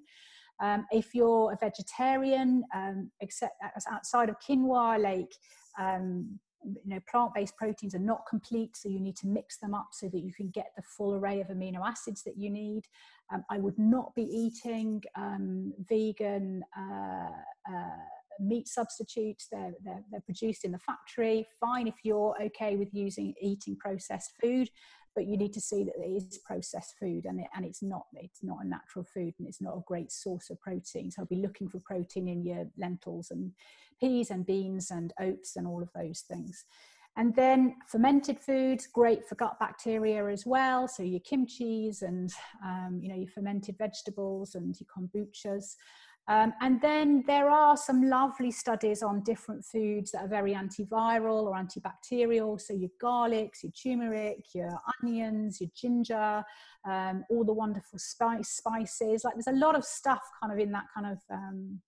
Um, if you're a vegetarian, um, except outside of quinoa, like um, you know plant-based proteins are not complete so you need to mix them up so that you can get the full array of amino acids that you need um, i would not be eating um, vegan uh, uh, meat substitutes. They're, they're, they're produced in the factory. Fine if you're okay with using eating processed food, but you need to see that it is processed food and, it, and it's not it's not a natural food and it's not a great source of protein. So I'll be looking for protein in your lentils and peas and beans and oats and all of those things. And then fermented foods, great for gut bacteria as well. So your kimchi's and um, you know your fermented vegetables and your kombuchas. Um, and then there are some lovely studies on different foods that are very antiviral or antibacterial. So your garlics, your turmeric, your onions, your ginger, um, all the wonderful spice spices. Like there's a lot of stuff kind of in that kind of um,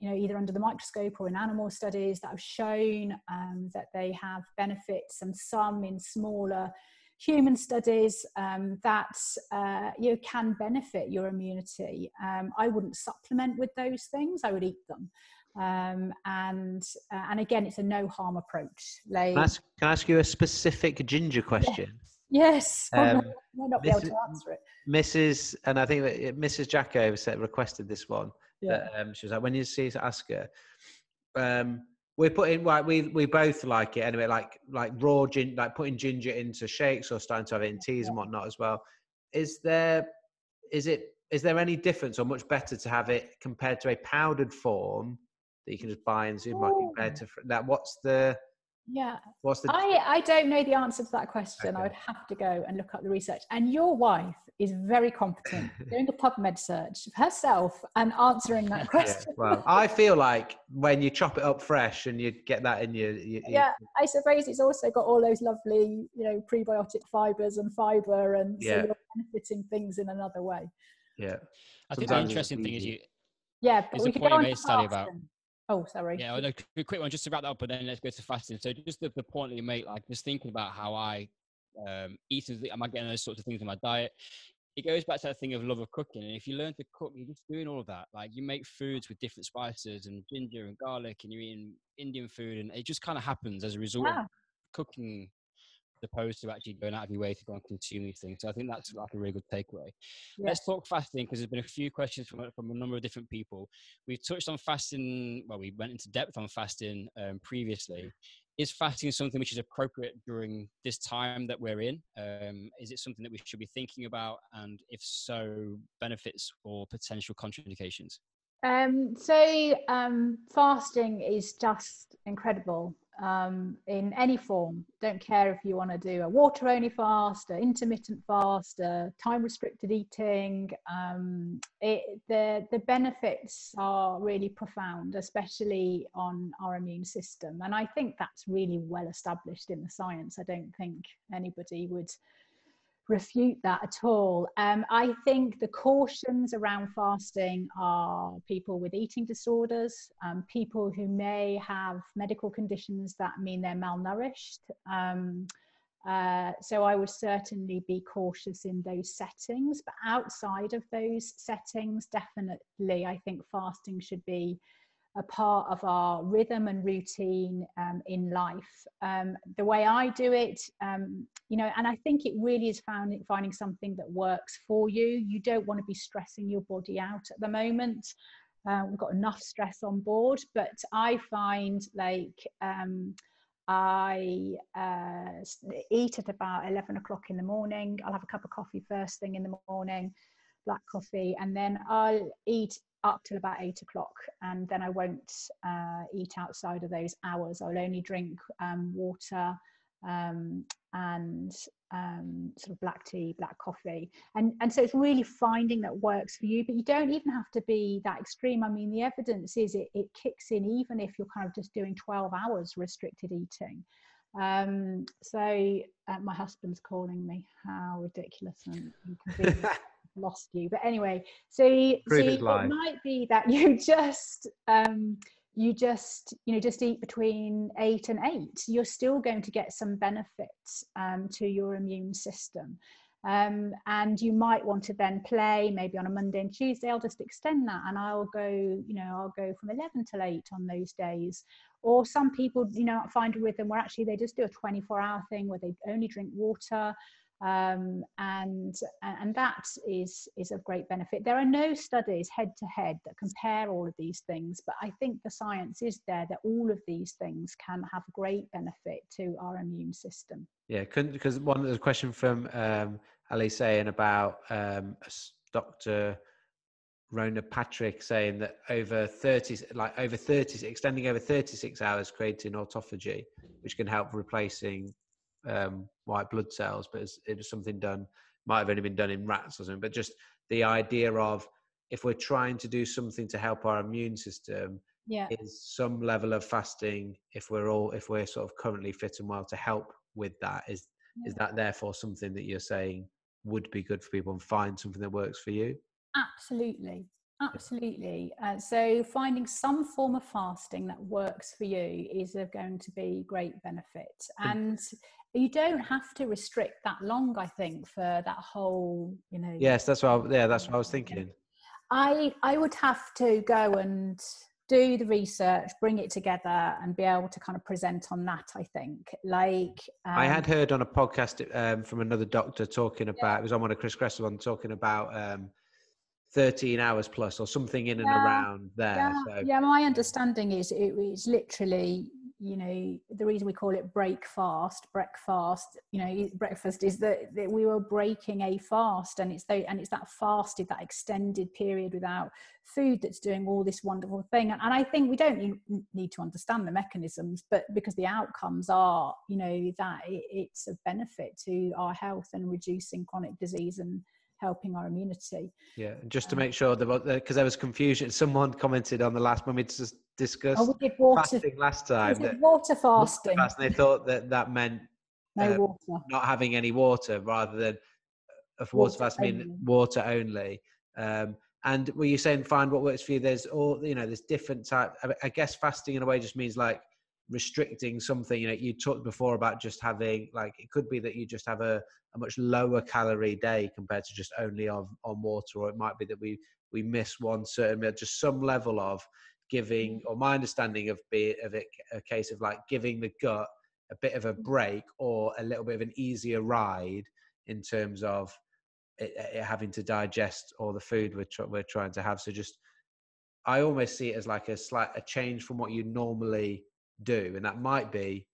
you know, either under the microscope or in animal studies that have shown um, that they have benefits and some in smaller human studies um, that uh, you can benefit your immunity. Um, I wouldn't supplement with those things, I would eat them. Um, and uh, and again, it's a no harm approach. Like, can, I ask, can I ask you a specific ginger question? Yes, yes. Um, might not be Mrs, able to answer it. Mrs. and I think that Mrs. Jacko said requested this one. Yeah. That, um, she was like, when you see ask her, um, we're putting like we we both like it anyway, like like raw gin, like putting ginger into shakes or starting to have it in teas and whatnot as well. Is there is it is there any difference or much better to have it compared to a powdered form that you can just buy in supermarket Ooh. compared to that? What's the yeah. What's the? I I don't know the answer to that question. Okay. I would have to go and look up the research. And your wife is very competent doing a PubMed search herself and answering that question. Yeah, well, I feel like when you chop it up fresh and you get that in your, your yeah, I suppose it's also got all those lovely you know prebiotic fibers and fiber, and so yeah. you're benefiting things in another way. Yeah, I think the interesting thing is you. Yeah, but we could go on to study about. Oh, sorry. Yeah, a quick one just to wrap that up, but then let's go to fasting. So just the, the point that you make, like just thinking about how I um, eat, am I getting those sorts of things in my diet? It goes back to that thing of love of cooking. And if you learn to cook, you're just doing all of that. Like you make foods with different spices and ginger and garlic, and you're eating Indian food, and it just kind of happens as a result yeah. of cooking opposed to actually going out of your way to go and consume these things. So I think that's like a really good takeaway. Yes. Let's talk fasting because there's been a few questions from, from a number of different people. We've touched on fasting, well, we went into depth on fasting um, previously. Is fasting something which is appropriate during this time that we're in? Um, is it something that we should be thinking about? And if so, benefits or potential contraindications? Um, so um, fasting is just incredible um, in any form. Don't care if you want to do a water only fast, an intermittent fast, a time restricted eating. Um, it, the, the benefits are really profound, especially on our immune system. And I think that's really well established in the science. I don't think anybody would refute that at all. Um, I think the cautions around fasting are people with eating disorders, um, people who may have medical conditions that mean they're malnourished. Um, uh, so I would certainly be cautious in those settings, but outside of those settings, definitely I think fasting should be a part of our rhythm and routine um, in life. Um, the way I do it, um, you know, and I think it really is found, finding something that works for you. You don't want to be stressing your body out at the moment. Uh, we've got enough stress on board, but I find like um, I uh, eat at about 11 o'clock in the morning. I'll have a cup of coffee first thing in the morning, black coffee, and then I'll eat up till about eight o'clock and then I won't uh, eat outside of those hours. I'll only drink um, water um, and um, sort of black tea, black coffee. And, and so it's really finding that works for you, but you don't even have to be that extreme. I mean, the evidence is it, it kicks in even if you're kind of just doing 12 hours restricted eating. Um, so uh, my husband's calling me. How ridiculous and inconvenient. lost you. But anyway, so, so it might be that you just um, you just you know just eat between eight and eight. You're still going to get some benefits um, to your immune system. Um, and you might want to then play maybe on a Monday and Tuesday. I'll just extend that, and I'll go, you know, I'll go from eleven till eight on those days. Or some people, you know, find a rhythm where actually they just do a 24-hour thing where they only drink water um, and and that is is of great benefit. There are no studies head to head that compare all of these things, but I think the science is there that all of these things can have great benefit to our immune system. Yeah, because one of the question from um, Ali saying about um, Dr. Rhonda Patrick saying that over 30, like over 30, extending over 36 hours, creating autophagy, which can help replacing um, white blood cells, but it was something done, might have only been done in rats or something, but just the idea of if we're trying to do something to help our immune system, yeah. is some level of fasting, if we're all, if we're sort of currently fit and well to help with that, is, yeah. is that therefore something that you're saying would be good for people and find something that works for you? Absolutely. Absolutely. Uh, so, finding some form of fasting that works for you is going to be great benefit. And you don't have to restrict that long, I think, for that whole, you know. Yes, that's what. I, yeah, that's what I was thinking. I I would have to go and do the research, bring it together, and be able to kind of present on that. I think, like um, I had um, heard on a podcast um, from another doctor talking about. Yeah. It was on one of Chris Kresser one talking about. Um, 13 hours plus or something in and yeah, around there yeah, so. yeah my understanding is it, it's literally you know the reason we call it break fast breakfast you know breakfast is that, that we were breaking a fast and it's the, and it's that fasted that extended period without food that's doing all this wonderful thing and, and i think we don't need to understand the mechanisms but because the outcomes are you know that it, it's a benefit to our health and reducing chronic disease and helping our immunity. Yeah, just to um, make sure that because there was confusion, someone commented on the last when we just discussed oh, we did water, fasting last time. That water fasting. Water they thought that that meant no um, water. not having any water rather than if water, water fast mean water only. Um, and were you saying find what works for you? There's all you know. There's different type. I guess fasting in a way just means like restricting something you know you talked before about just having like it could be that you just have a, a much lower calorie day compared to just only on on water or it might be that we we miss one certain meal just some level of giving or my understanding of be of it a case of like giving the gut a bit of a break or a little bit of an easier ride in terms of it, it having to digest all the food we're, tr- we're trying to have. So just i almost see it as like a slight a change from what you normally do. And that might be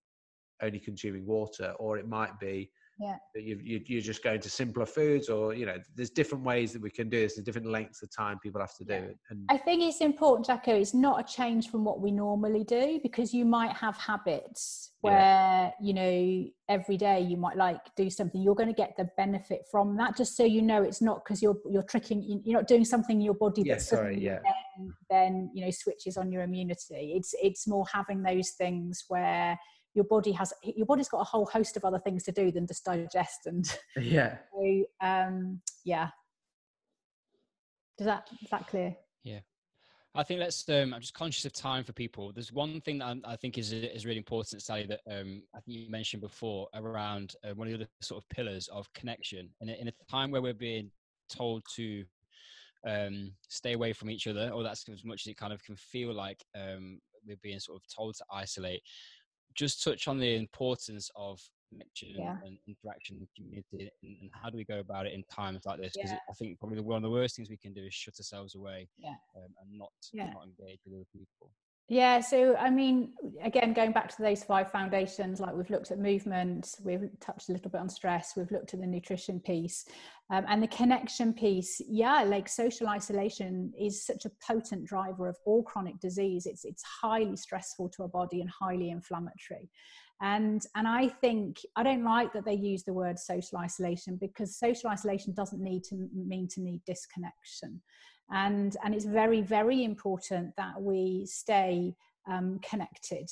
only consuming water or it might be yeah you, you, you're just going to simpler foods or you know there's different ways that we can do this there's different lengths of time people have to do it and i think it's important jacko it's not a change from what we normally do because you might have habits where yeah. you know every day you might like do something you're going to get the benefit from that just so you know it's not because you're you're tricking you're not doing something in your body yeah, sorry, yeah. then, then you know switches on your immunity it's it's more having those things where your body has your body's got a whole host of other things to do than just digest and yeah so, um yeah does that is that clear yeah I think let's. Um, I'm just conscious of time for people. There's one thing that I, think is is really important, Sally, that um, I think you mentioned before around uh, one of the other sort of pillars of connection. And in a time where we're being told to um, stay away from each other, or that's as much as it kind of can feel like um, we're being sort of told to isolate just touch on the importance of connection yeah. and interaction with community and, and, how do we go about it in times like this because yeah. i think probably one of the worst things we can do is shut ourselves away yeah. um, and not, yeah. not engage with other people yeah, so I mean, again, going back to those five foundations, like we've looked at movement, we've touched a little bit on stress, we've looked at the nutrition piece, um, and the connection piece. Yeah, like social isolation is such a potent driver of all chronic disease. It's it's highly stressful to a body and highly inflammatory. And and I think I don't like that they use the word social isolation because social isolation doesn't need to mean to need disconnection and and it's very very important that we stay um, connected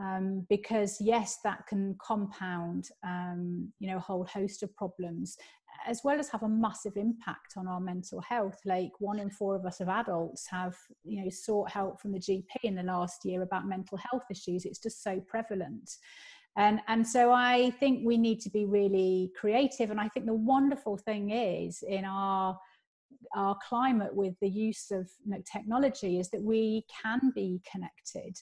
um, because yes that can compound um, you know a whole host of problems as well as have a massive impact on our mental health. Like one in four of us of adults have you know sought help from the gp in the last year about mental health issues. It's just so prevalent. And and so i think we need to be really creative. And i think the wonderful thing is in our our climate with the use of technology is that we can be connected.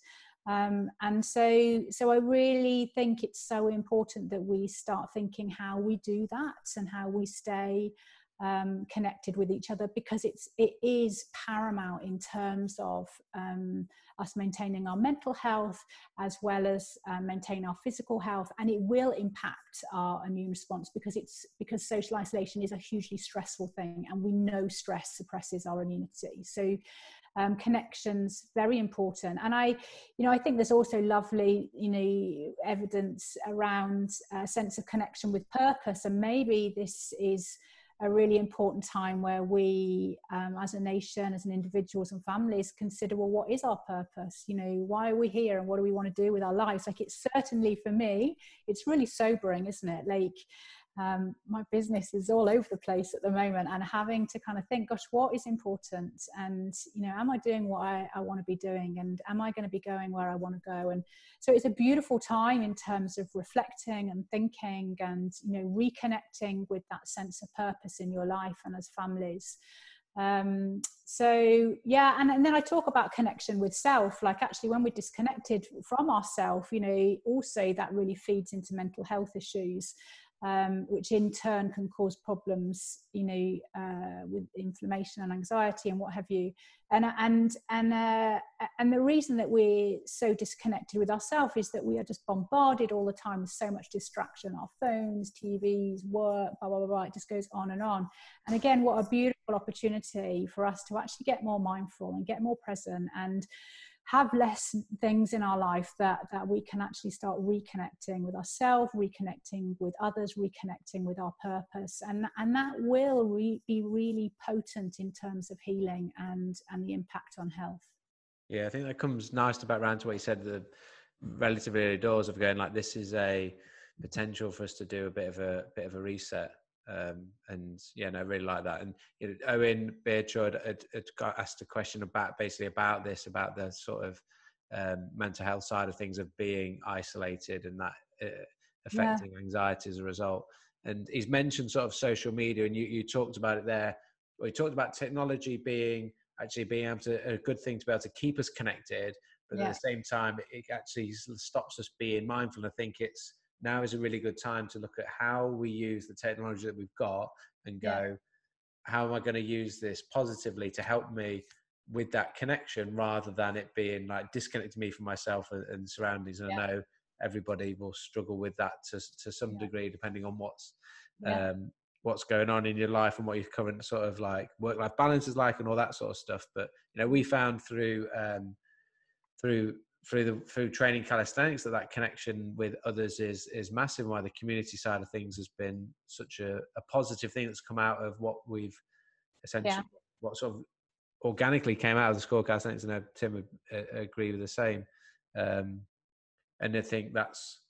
Um, and so, so I really think it's so important that we start thinking how we do that and how we stay um, connected with each other because it's it is paramount in terms of um, us maintaining our mental health as well as uh, maintain our physical health. And it will impact our immune response because it's because social isolation is a hugely stressful thing and we know stress suppresses our immunity. So um, connections very important. And i you know i think there's also lovely you know evidence around a sense of connection with purpose. And maybe this is a really important time where we um, as a nation as an individuals and families consider well what is our purpose? You know why are we here and what do we want to do with our lives? Like it's certainly for me it's really sobering isn't it? Like um, my business is all over the place at the moment and having to kind of think gosh what is important? And you know am i doing what i, I want to be doing? And am i going to be going where i want to go? And so it's a beautiful time in terms of reflecting and thinking and you know reconnecting with that sense of purpose in your life and as families. Um so yeah and, and then i talk about connection with self like actually when we're disconnected from ourself you know also that really feeds into mental health issues um, which in turn can cause problems, you know, uh, with inflammation and anxiety and what have you. And and and uh, and the reason that we're so disconnected with ourselves is that we are just bombarded all the time with so much distraction: our phones, TVs, work, blah blah blah. blah. It just goes on and on. And again, what a beautiful opportunity for us to actually get more mindful and get more present and have less things in our life that that we can actually start reconnecting with ourselves reconnecting with others reconnecting with our purpose. And and that will re- be really potent in terms of healing and and the impact on health. Yeah i think that comes nice to about around to what you said the relatively early doors of going like this is a potential for us to do a bit of a bit of a reset um, and yeah, no, I really like that. And you know, Owen Beardshot had, had, got asked a question about basically about this, about the sort of um, mental health side of things of being isolated and that uh, affecting yeah. anxiety as a result. And he's mentioned sort of social media, and you, you talked about it there. We talked about technology being actually being able to a good thing to be able to keep us connected, but yeah. at the same time, it actually stops us being mindful. I think it's now is a really good time to look at how we use the technology that we've got and go, yeah. how am I going to use this positively to help me with that connection rather than it being like disconnecting me from myself and, and surroundings. And yeah. I know everybody will struggle with that to, to some yeah. degree, depending on what's, um, what's going on in your life and what your current sort of like work life balance is like and all that sort of stuff. But, you know, we found through, um, through through the through training calisthenics that that connection with others is is massive why the community side of things has been such a, a positive thing that's come out of what we've essentially yeah. what sort of organically came out of the school calisthenics and tim would uh, agree with the same um, and i think that's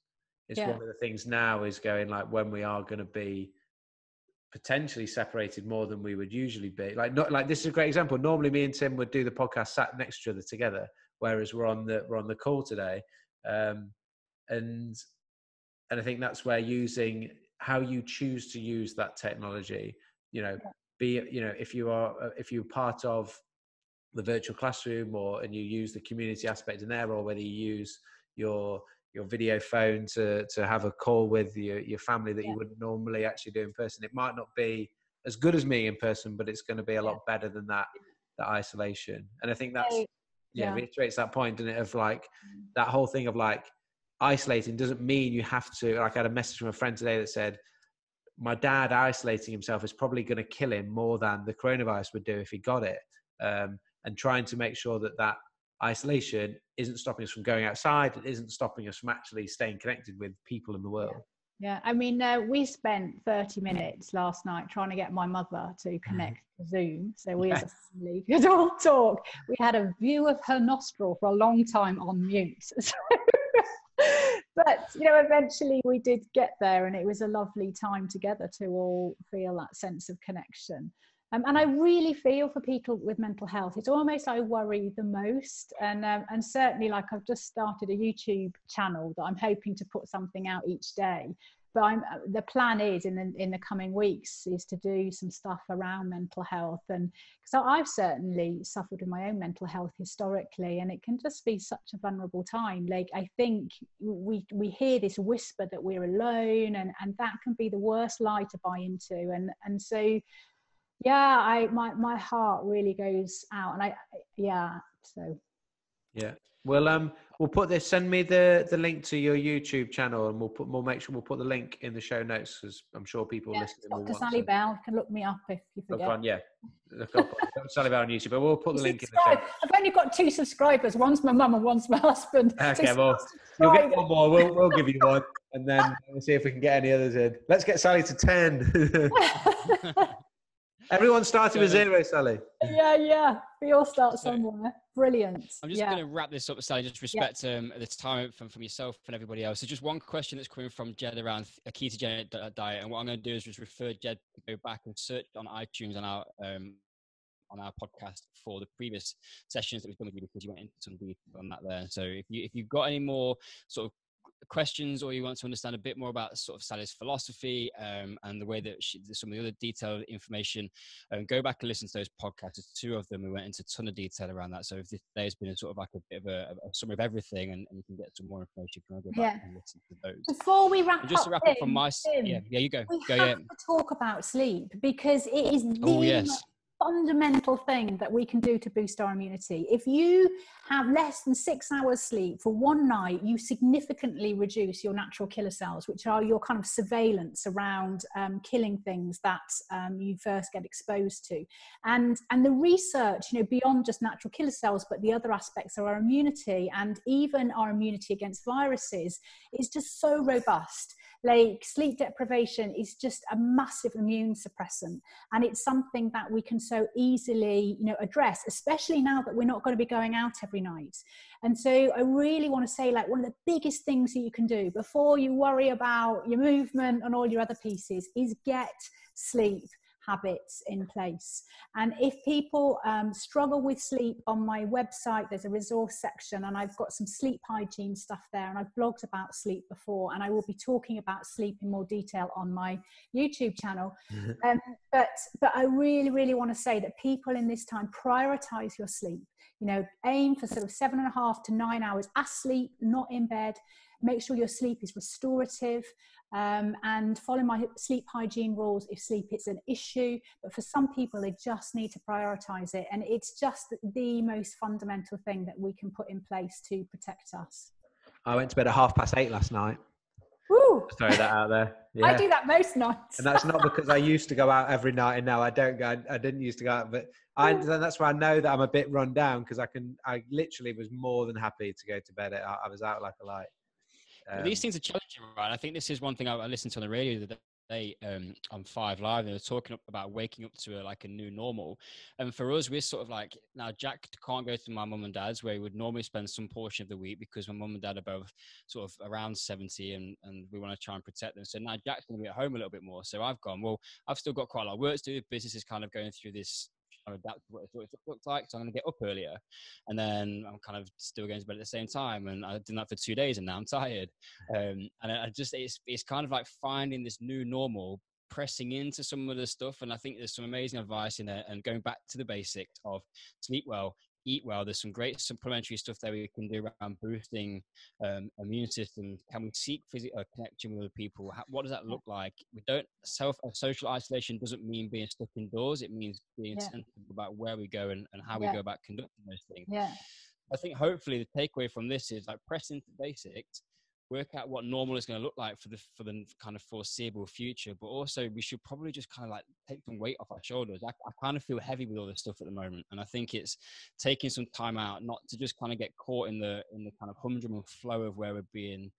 it's yeah. one of the things now is going like when we are going to be potentially separated more than we would usually be like not like this is a great example normally me and tim would do the podcast sat next to each other together whereas we're on the we're on the call today. Um, and and i think that's where using how you choose to use that technology you know be you know if you are if you're part of the virtual classroom or and you use the community aspect in there or whether you use your your video phone to to have a call with your your family that yeah. you wouldn't normally actually do in person it might not be as good as me in person but it's going to be a lot better than that that isolation. And i think that's yeah, yeah. reiterates that point, doesn't it? Of like mm. that whole thing of like isolating doesn't mean you have to. Like I had a message from a friend today that said, "My dad isolating himself is probably going to kill him more than the coronavirus would do if he got it." Um, and trying to make sure that that isolation isn't stopping us from going outside. It isn't stopping us from actually staying connected with people in the world. Yeah, I mean, uh, we spent 30 minutes last night trying to get my mother to mm-hmm. connect to Zoom so we as a family could all talk. We had a view of her nostril for a long time on mute. but, you know, eventually we did get there and it was a lovely time together to all feel that sense of connection. Um, and I really feel for people with mental health. It's almost I worry the most, and um, and certainly like I've just started a YouTube channel that I'm hoping to put something out each day. but I'm, uh, the plan is in the in the coming weeks is to do some stuff around mental health and because I've certainly suffered with my own mental health historically and it can just be such a vulnerable time like I think we we hear this whisper that we're alone and and that can be the worst lie to buy into and and so yeah I my my heart really goes out and I yeah so yeah well, um, we'll put this. Send me the the link to your YouTube channel, and we'll put. We'll make sure we'll put the link in the show notes because I'm sure people yeah, listening Dr. Sally. Bell can look me up if you forget. On, yeah, look up Sally Bell on YouTube. But we'll put the link subscribe. in the show. I've only got two subscribers. One's my mum and one's my husband. Okay, so well, you'll get one more. We'll we'll give you one, and then we'll see if we can get any others in. Let's get Sally to ten. Everyone started with zero, Sally. Yeah, yeah. We all start somewhere. Brilliant. I'm just yeah. going to wrap this up, Sally. Just respect yeah. um, the time from, from yourself and everybody else. So, just one question that's coming from Jed around a ketogenic diet, and what I'm going to do is just refer Jed to go back and search on iTunes on our um, on our podcast for the previous sessions that we've done with you because you went into some detail on that there. So, if you if you've got any more sort of questions or you want to understand a bit more about sort of Sally's philosophy um, and the way that she, some of the other detailed information, um, go back and listen to those podcasts. There's two of them. We went into a ton of detail around that. So if this has been a sort of like a bit of a, a summary of everything and, and, you can get some more information, you can go back yeah. and listen to those. Before we wrap and just up, to wrap up from my Tim, yeah, yeah, you go. We go, have yeah. to talk about sleep because it is the oh, yes fundamental thing that we can do to boost our immunity. If you have less than six hours sleep for one night, you significantly reduce your natural killer cells, which are your kind of surveillance around um, killing things that um, you first get exposed to. And, and the research, you know, beyond just natural killer cells, but the other aspects of our immunity and even our immunity against viruses is just so robust like sleep deprivation is just a massive immune suppressant and it's something that we can so easily you know address especially now that we're not going to be going out every night. And so i really want to say like one of the biggest things that you can do before you worry about your movement and all your other pieces is get sleep habits in place. And if people um, struggle with sleep on my website, there's a resource section, and I've got some sleep hygiene stuff there. And I've blogged about sleep before, and I will be talking about sleep in more detail on my YouTube channel. um, but but I really really want to say that people in this time prioritize your sleep. You know, aim for sort of seven and a half to nine hours asleep, not in bed. Make sure your sleep is restorative um, and follow my sleep hygiene rules if sleep is an issue. But for some people, they just need to prioritize it. And it's just the most fundamental thing that we can put in place to protect us. I went to bed at half past eight last night. Woo! Just throw that out there. Yeah. I do that most nights. and that's not because I used to go out every night and now I don't go. I, I didn't used to go out, but I, that's why I know that I'm a bit run down because I can, I literally was more than happy to go to bed. I, I was out like a light. Um, these things are challenging, right? I think this is one thing I, I listened to on the radio the day um, on Five Live. They were talking about waking up to a, like a new normal, and for us, we're sort of like now. Jack can't go to my mum and dad's where he would normally spend some portion of the week because my mum and dad are both sort of around seventy, and and we want to try and protect them. So now Jack's going to be at home a little bit more. So I've gone. Well, I've still got quite a lot of work to do. The business is kind of going through this kind of adapt to what it looked like. So I'm going to get up earlier, and then I'm kind of still going to bed at the same time. And I did that for two days, and now I'm tired. Um, and I just it's it's kind of like finding this new normal, pressing into some of the stuff. And I think there's some amazing advice in there, and going back to the basics of sleep well, eat well. There's some great supplementary stuff that we can do around boosting um, immune system. Can we seek physical uh, connection with other people? How, what does that look like? We don't self uh, social isolation doesn't mean being stuck indoors. It means being yeah. sensitive about where we go and, and how yeah. we go about conducting those things. Yeah. I think hopefully the takeaway from this is like press into basics work out what normal is going to look like for the for the kind of foreseeable future but also we should probably just kind of like take some weight off our shoulders. I, I, kind of feel heavy with all this stuff at the moment and i think it's taking some time out not to just kind of get caught in the in the kind of humdrum and flow of where we're being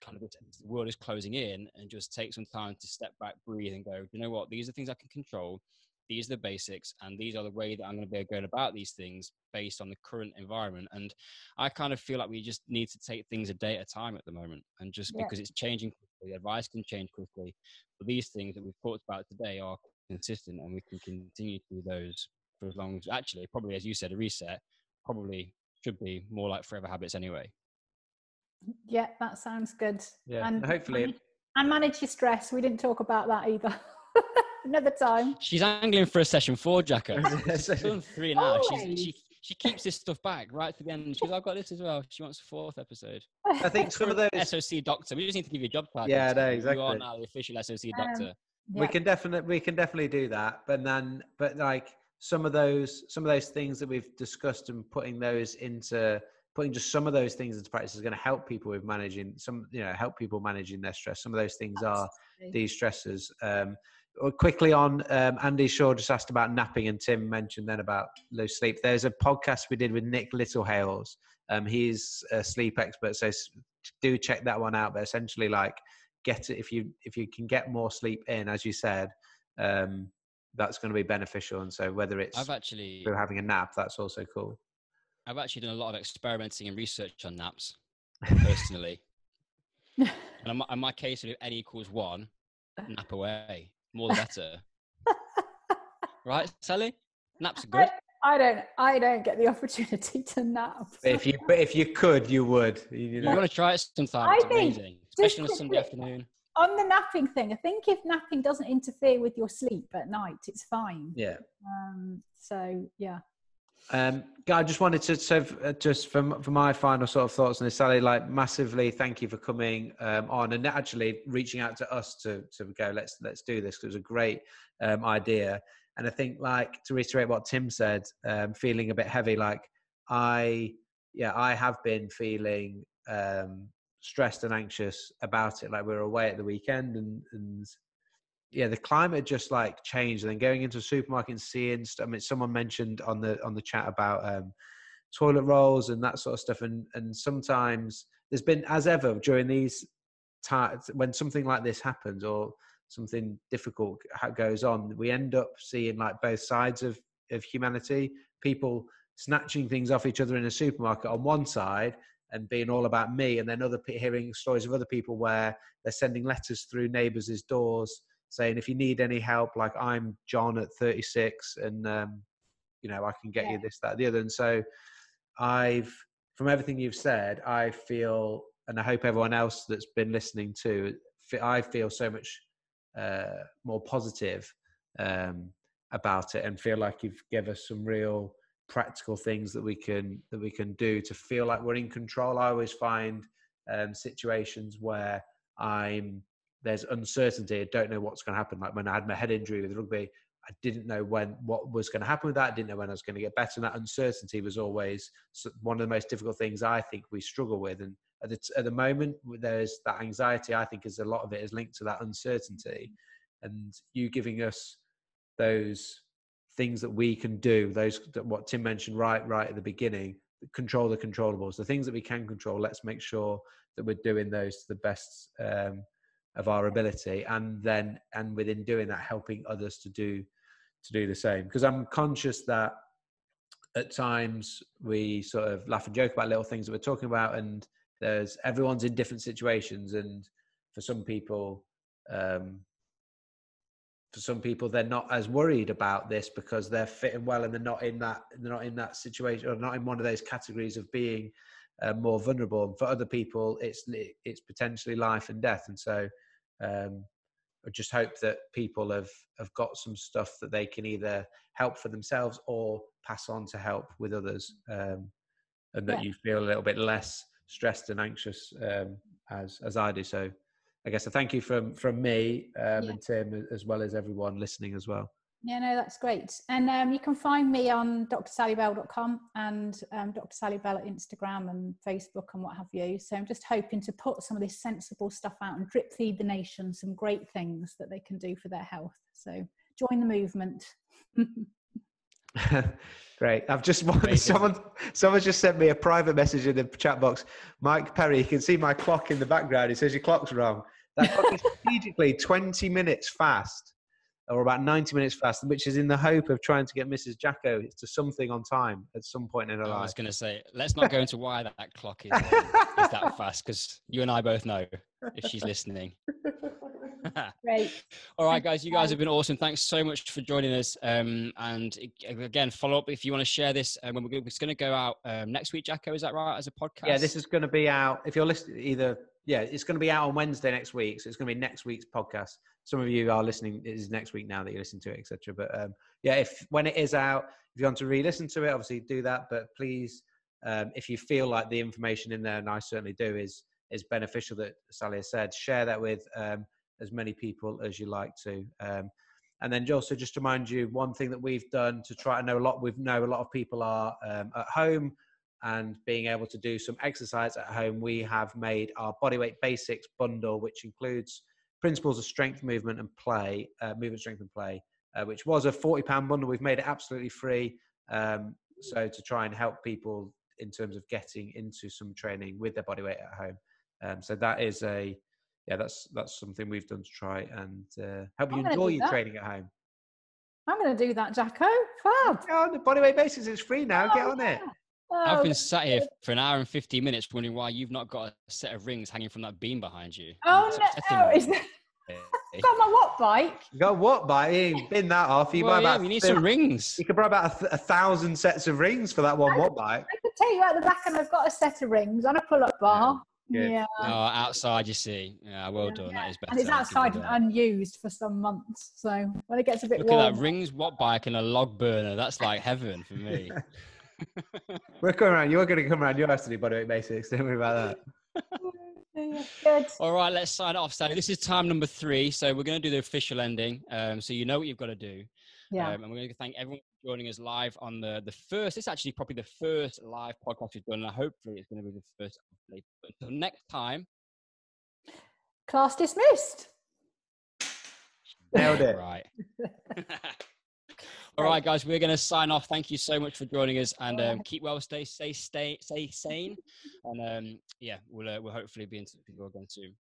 kind of the world is closing in and just take some time to step back breathe and go you know what? These are things i can control these are the basics and these are the way that i'm going to be going about these things based on the current environment and i kind of feel like we just need to take things a day at a time at the moment and just yeah. because it's changing quickly advice can change quickly but these things that we've talked about today are consistent and we can continue to do those for as long as actually probably as you said a reset probably should be more like forever habits anyway yeah that sounds good yeah and hopefully And manage your stress. We didn't talk about that either. Another time. She's angling for a session four, Jacko. She's done three now. She's, she she keeps this stuff back right to the end. She goes, I've got this as well. She wants a fourth episode. I think some of those SOC doctor. We just need to give you a job title. Yeah, no, You are now the official SOC Um, doctor. we can definitely we can definitely do that but then but like some of those some of those things that we've discussed and putting those into putting just some of those things into practice is going to help people with managing some you know help people managing their stress some of those things are Absolutely. de-stressors um or quickly on um, andy shaw just asked about napping and tim mentioned then about low sleep. There's a podcast we did with nick littlehales. Um he's a sleep expert so do check that one out. But essentially like get it if you if you can get more sleep in as you said um that's going to be beneficial. And so whether it's I've actually through having a nap that's also cool. I've actually done a lot of experimenting and research on naps personally. and in my, in my case, if n equals one, nap away. More the better. right, Sally? Naps are good. I don't. I don't get the opportunity to nap. but if you but if you could you would you You know want to try it sometime? I It's think amazing, especially on a Sunday afternoon. On the napping thing, I think if napping doesn't interfere with your sleep at night, it's fine. yeah Um, so yeah. Um, I just wanted to so uh, just for for my final sort of thoughts on this, Sally. Like massively, thank you for coming um, on and actually reaching out to us to to go. Let's let's do this. 'cause It was a great um, idea, and I think like to reiterate what Tim said, um, feeling a bit heavy. Like I, yeah, I have been feeling um, stressed and anxious about it. Like we were away at the weekend, and and yeah, the climate just like changed. And then going into a supermarket and seeing, I mean, someone mentioned on the on the chat about um, toilet rolls and that sort of stuff. And and sometimes there's been, as ever, during these times when something like this happens or something difficult goes on, we end up seeing like both sides of of humanity. People snatching things off each other in a supermarket on one side and being all about me, and then other hearing stories of other people where they're sending letters through neighbours' doors saying if you need any help like i'm john at 36 and um, you know i can get you this that the other. And so i've from everything you've said i feel and i hope everyone else that's been listening to i feel so much uh, more positive um, about it and feel like you've given us some real practical things that we can that we can do to feel like we're in control. I always find um, situations where i'm there's uncertainty. I don't know what's going to happen. Like when I had my head injury with rugby, I didn't know when what was going to happen with that. I didn't know when I was going to get better. And that uncertainty was always one of the most difficult things I think we struggle with. And at the, at the moment, there's that anxiety. I think is a lot of it is linked to that uncertainty, and you giving us those things that we can do. Those that what Tim mentioned right right at the beginning. Control the controllables. The things that we can control. Let's make sure that we're doing those to the best. Um, of our ability and then and within doing that helping others to do to do the same. Because i'm conscious that at times we sort of laugh and joke about little things that we're talking about and there's everyone's in different situations and for some people um for some people they're not as worried about this because they're fitting well and they're not in that they're not in that situation or not in one of those categories of being uh, more vulnerable. And for other people it's it's potentially life and death. And so um, I just hope that people have have got some stuff that they can either help for themselves or pass on to help with others, um, and that Yeah. you feel a little bit less stressed and anxious um, as as I do. So, I guess a thank you from from me um, Yeah. and Tim as well as everyone listening as well. Yeah, no, that's great. And um, you can find me on drsallybell.com and um, Dr. Sally Bell at Instagram and Facebook and what have you. So I'm just hoping to put some of this sensible stuff out and drip feed the nation some great things that they can do for their health. So join the movement. Great. I've just wanted someone. Someone just sent me a private message in the chat box. Mike Perry, you can see my clock in the background. It says your clock's wrong. That clock is strategically 20 minutes fast, or about 90 minutes fast, which is in the hope of trying to get Mrs. Jacko to something on time at some point in her I life. was going to say, let's not go into why that, that clock is, um, is that fast because you and I both know if she's listening. Great. All right, guys, you guys have been awesome. Thanks so much for joining us. Um, and again, follow up if you want to share this. Um, we're, it's going to go out um, next week, Jacko. Is that right? As a podcast? Yeah, this is going to be out. If you're listening, either yeah, it's going to be out on Wednesday next week, so it's going to be next week's podcast. Some of you are listening; it is next week now that you listen to it, etc. But um, yeah, if when it is out, if you want to re-listen to it, obviously do that. But please, um, if you feel like the information in there, and I certainly do, is is beneficial that Sally has said, share that with um, as many people as you like to. Um, and then also just to remind you, one thing that we've done to try to know a lot, we know a lot of people are um, at home and being able to do some exercise at home, we have made our bodyweight basics bundle, which includes principles of strength, movement, and play, uh, movement, strength, and play, uh, which was a forty pound bundle. We've made it absolutely free, um, so to try and help people in terms of getting into some training with their bodyweight at home. Um, so that is a yeah, that's that's something we've done to try and uh, help you enjoy your training at home. I'm going to do that, Jacko. Fab. Yeah, on the bodyweight basis, it's free now. Oh, Get on yeah. it. Oh, I've been sat here for an hour and 50 minutes wondering why you've not got a set of rings hanging from that beam behind you. Oh, no. Is that... got my Wattbike? You got Wattbike? You bin that off. You well, buy yeah, about. You need some rings. You could buy about a, th- a, thousand sets of rings for that one Wattbike. I could take you out the back, and I've got a set of rings on a pull-up bar. Good. Yeah. Oh, outside, you see. Yeah, well yeah, done. Yeah. That is better. And it's outside and unused for some months. So when it gets a bit Look at that rings, Wattbike, and a log burner. That's like heaven for me. We're coming around. You're going to come around your house to do bodyweight basics. Don't worry about that. Good. All right, let's sign off. So this is time number three. So we're going to do the official ending. Um, so you know what you've got to do. Yeah. Um, and we're going to thank everyone for joining us live on the the first. It's actually probably the first live podcast we've done. And hopefully, it's going to be the first. Until next time. Class dismissed. Nailed it. Right. All right, guys, we're going to sign off. Thank you so much for joining us, and um, keep well, stay, stay, stay, stay sane, and um, yeah, we'll uh, we'll hopefully be in touch with you again soon.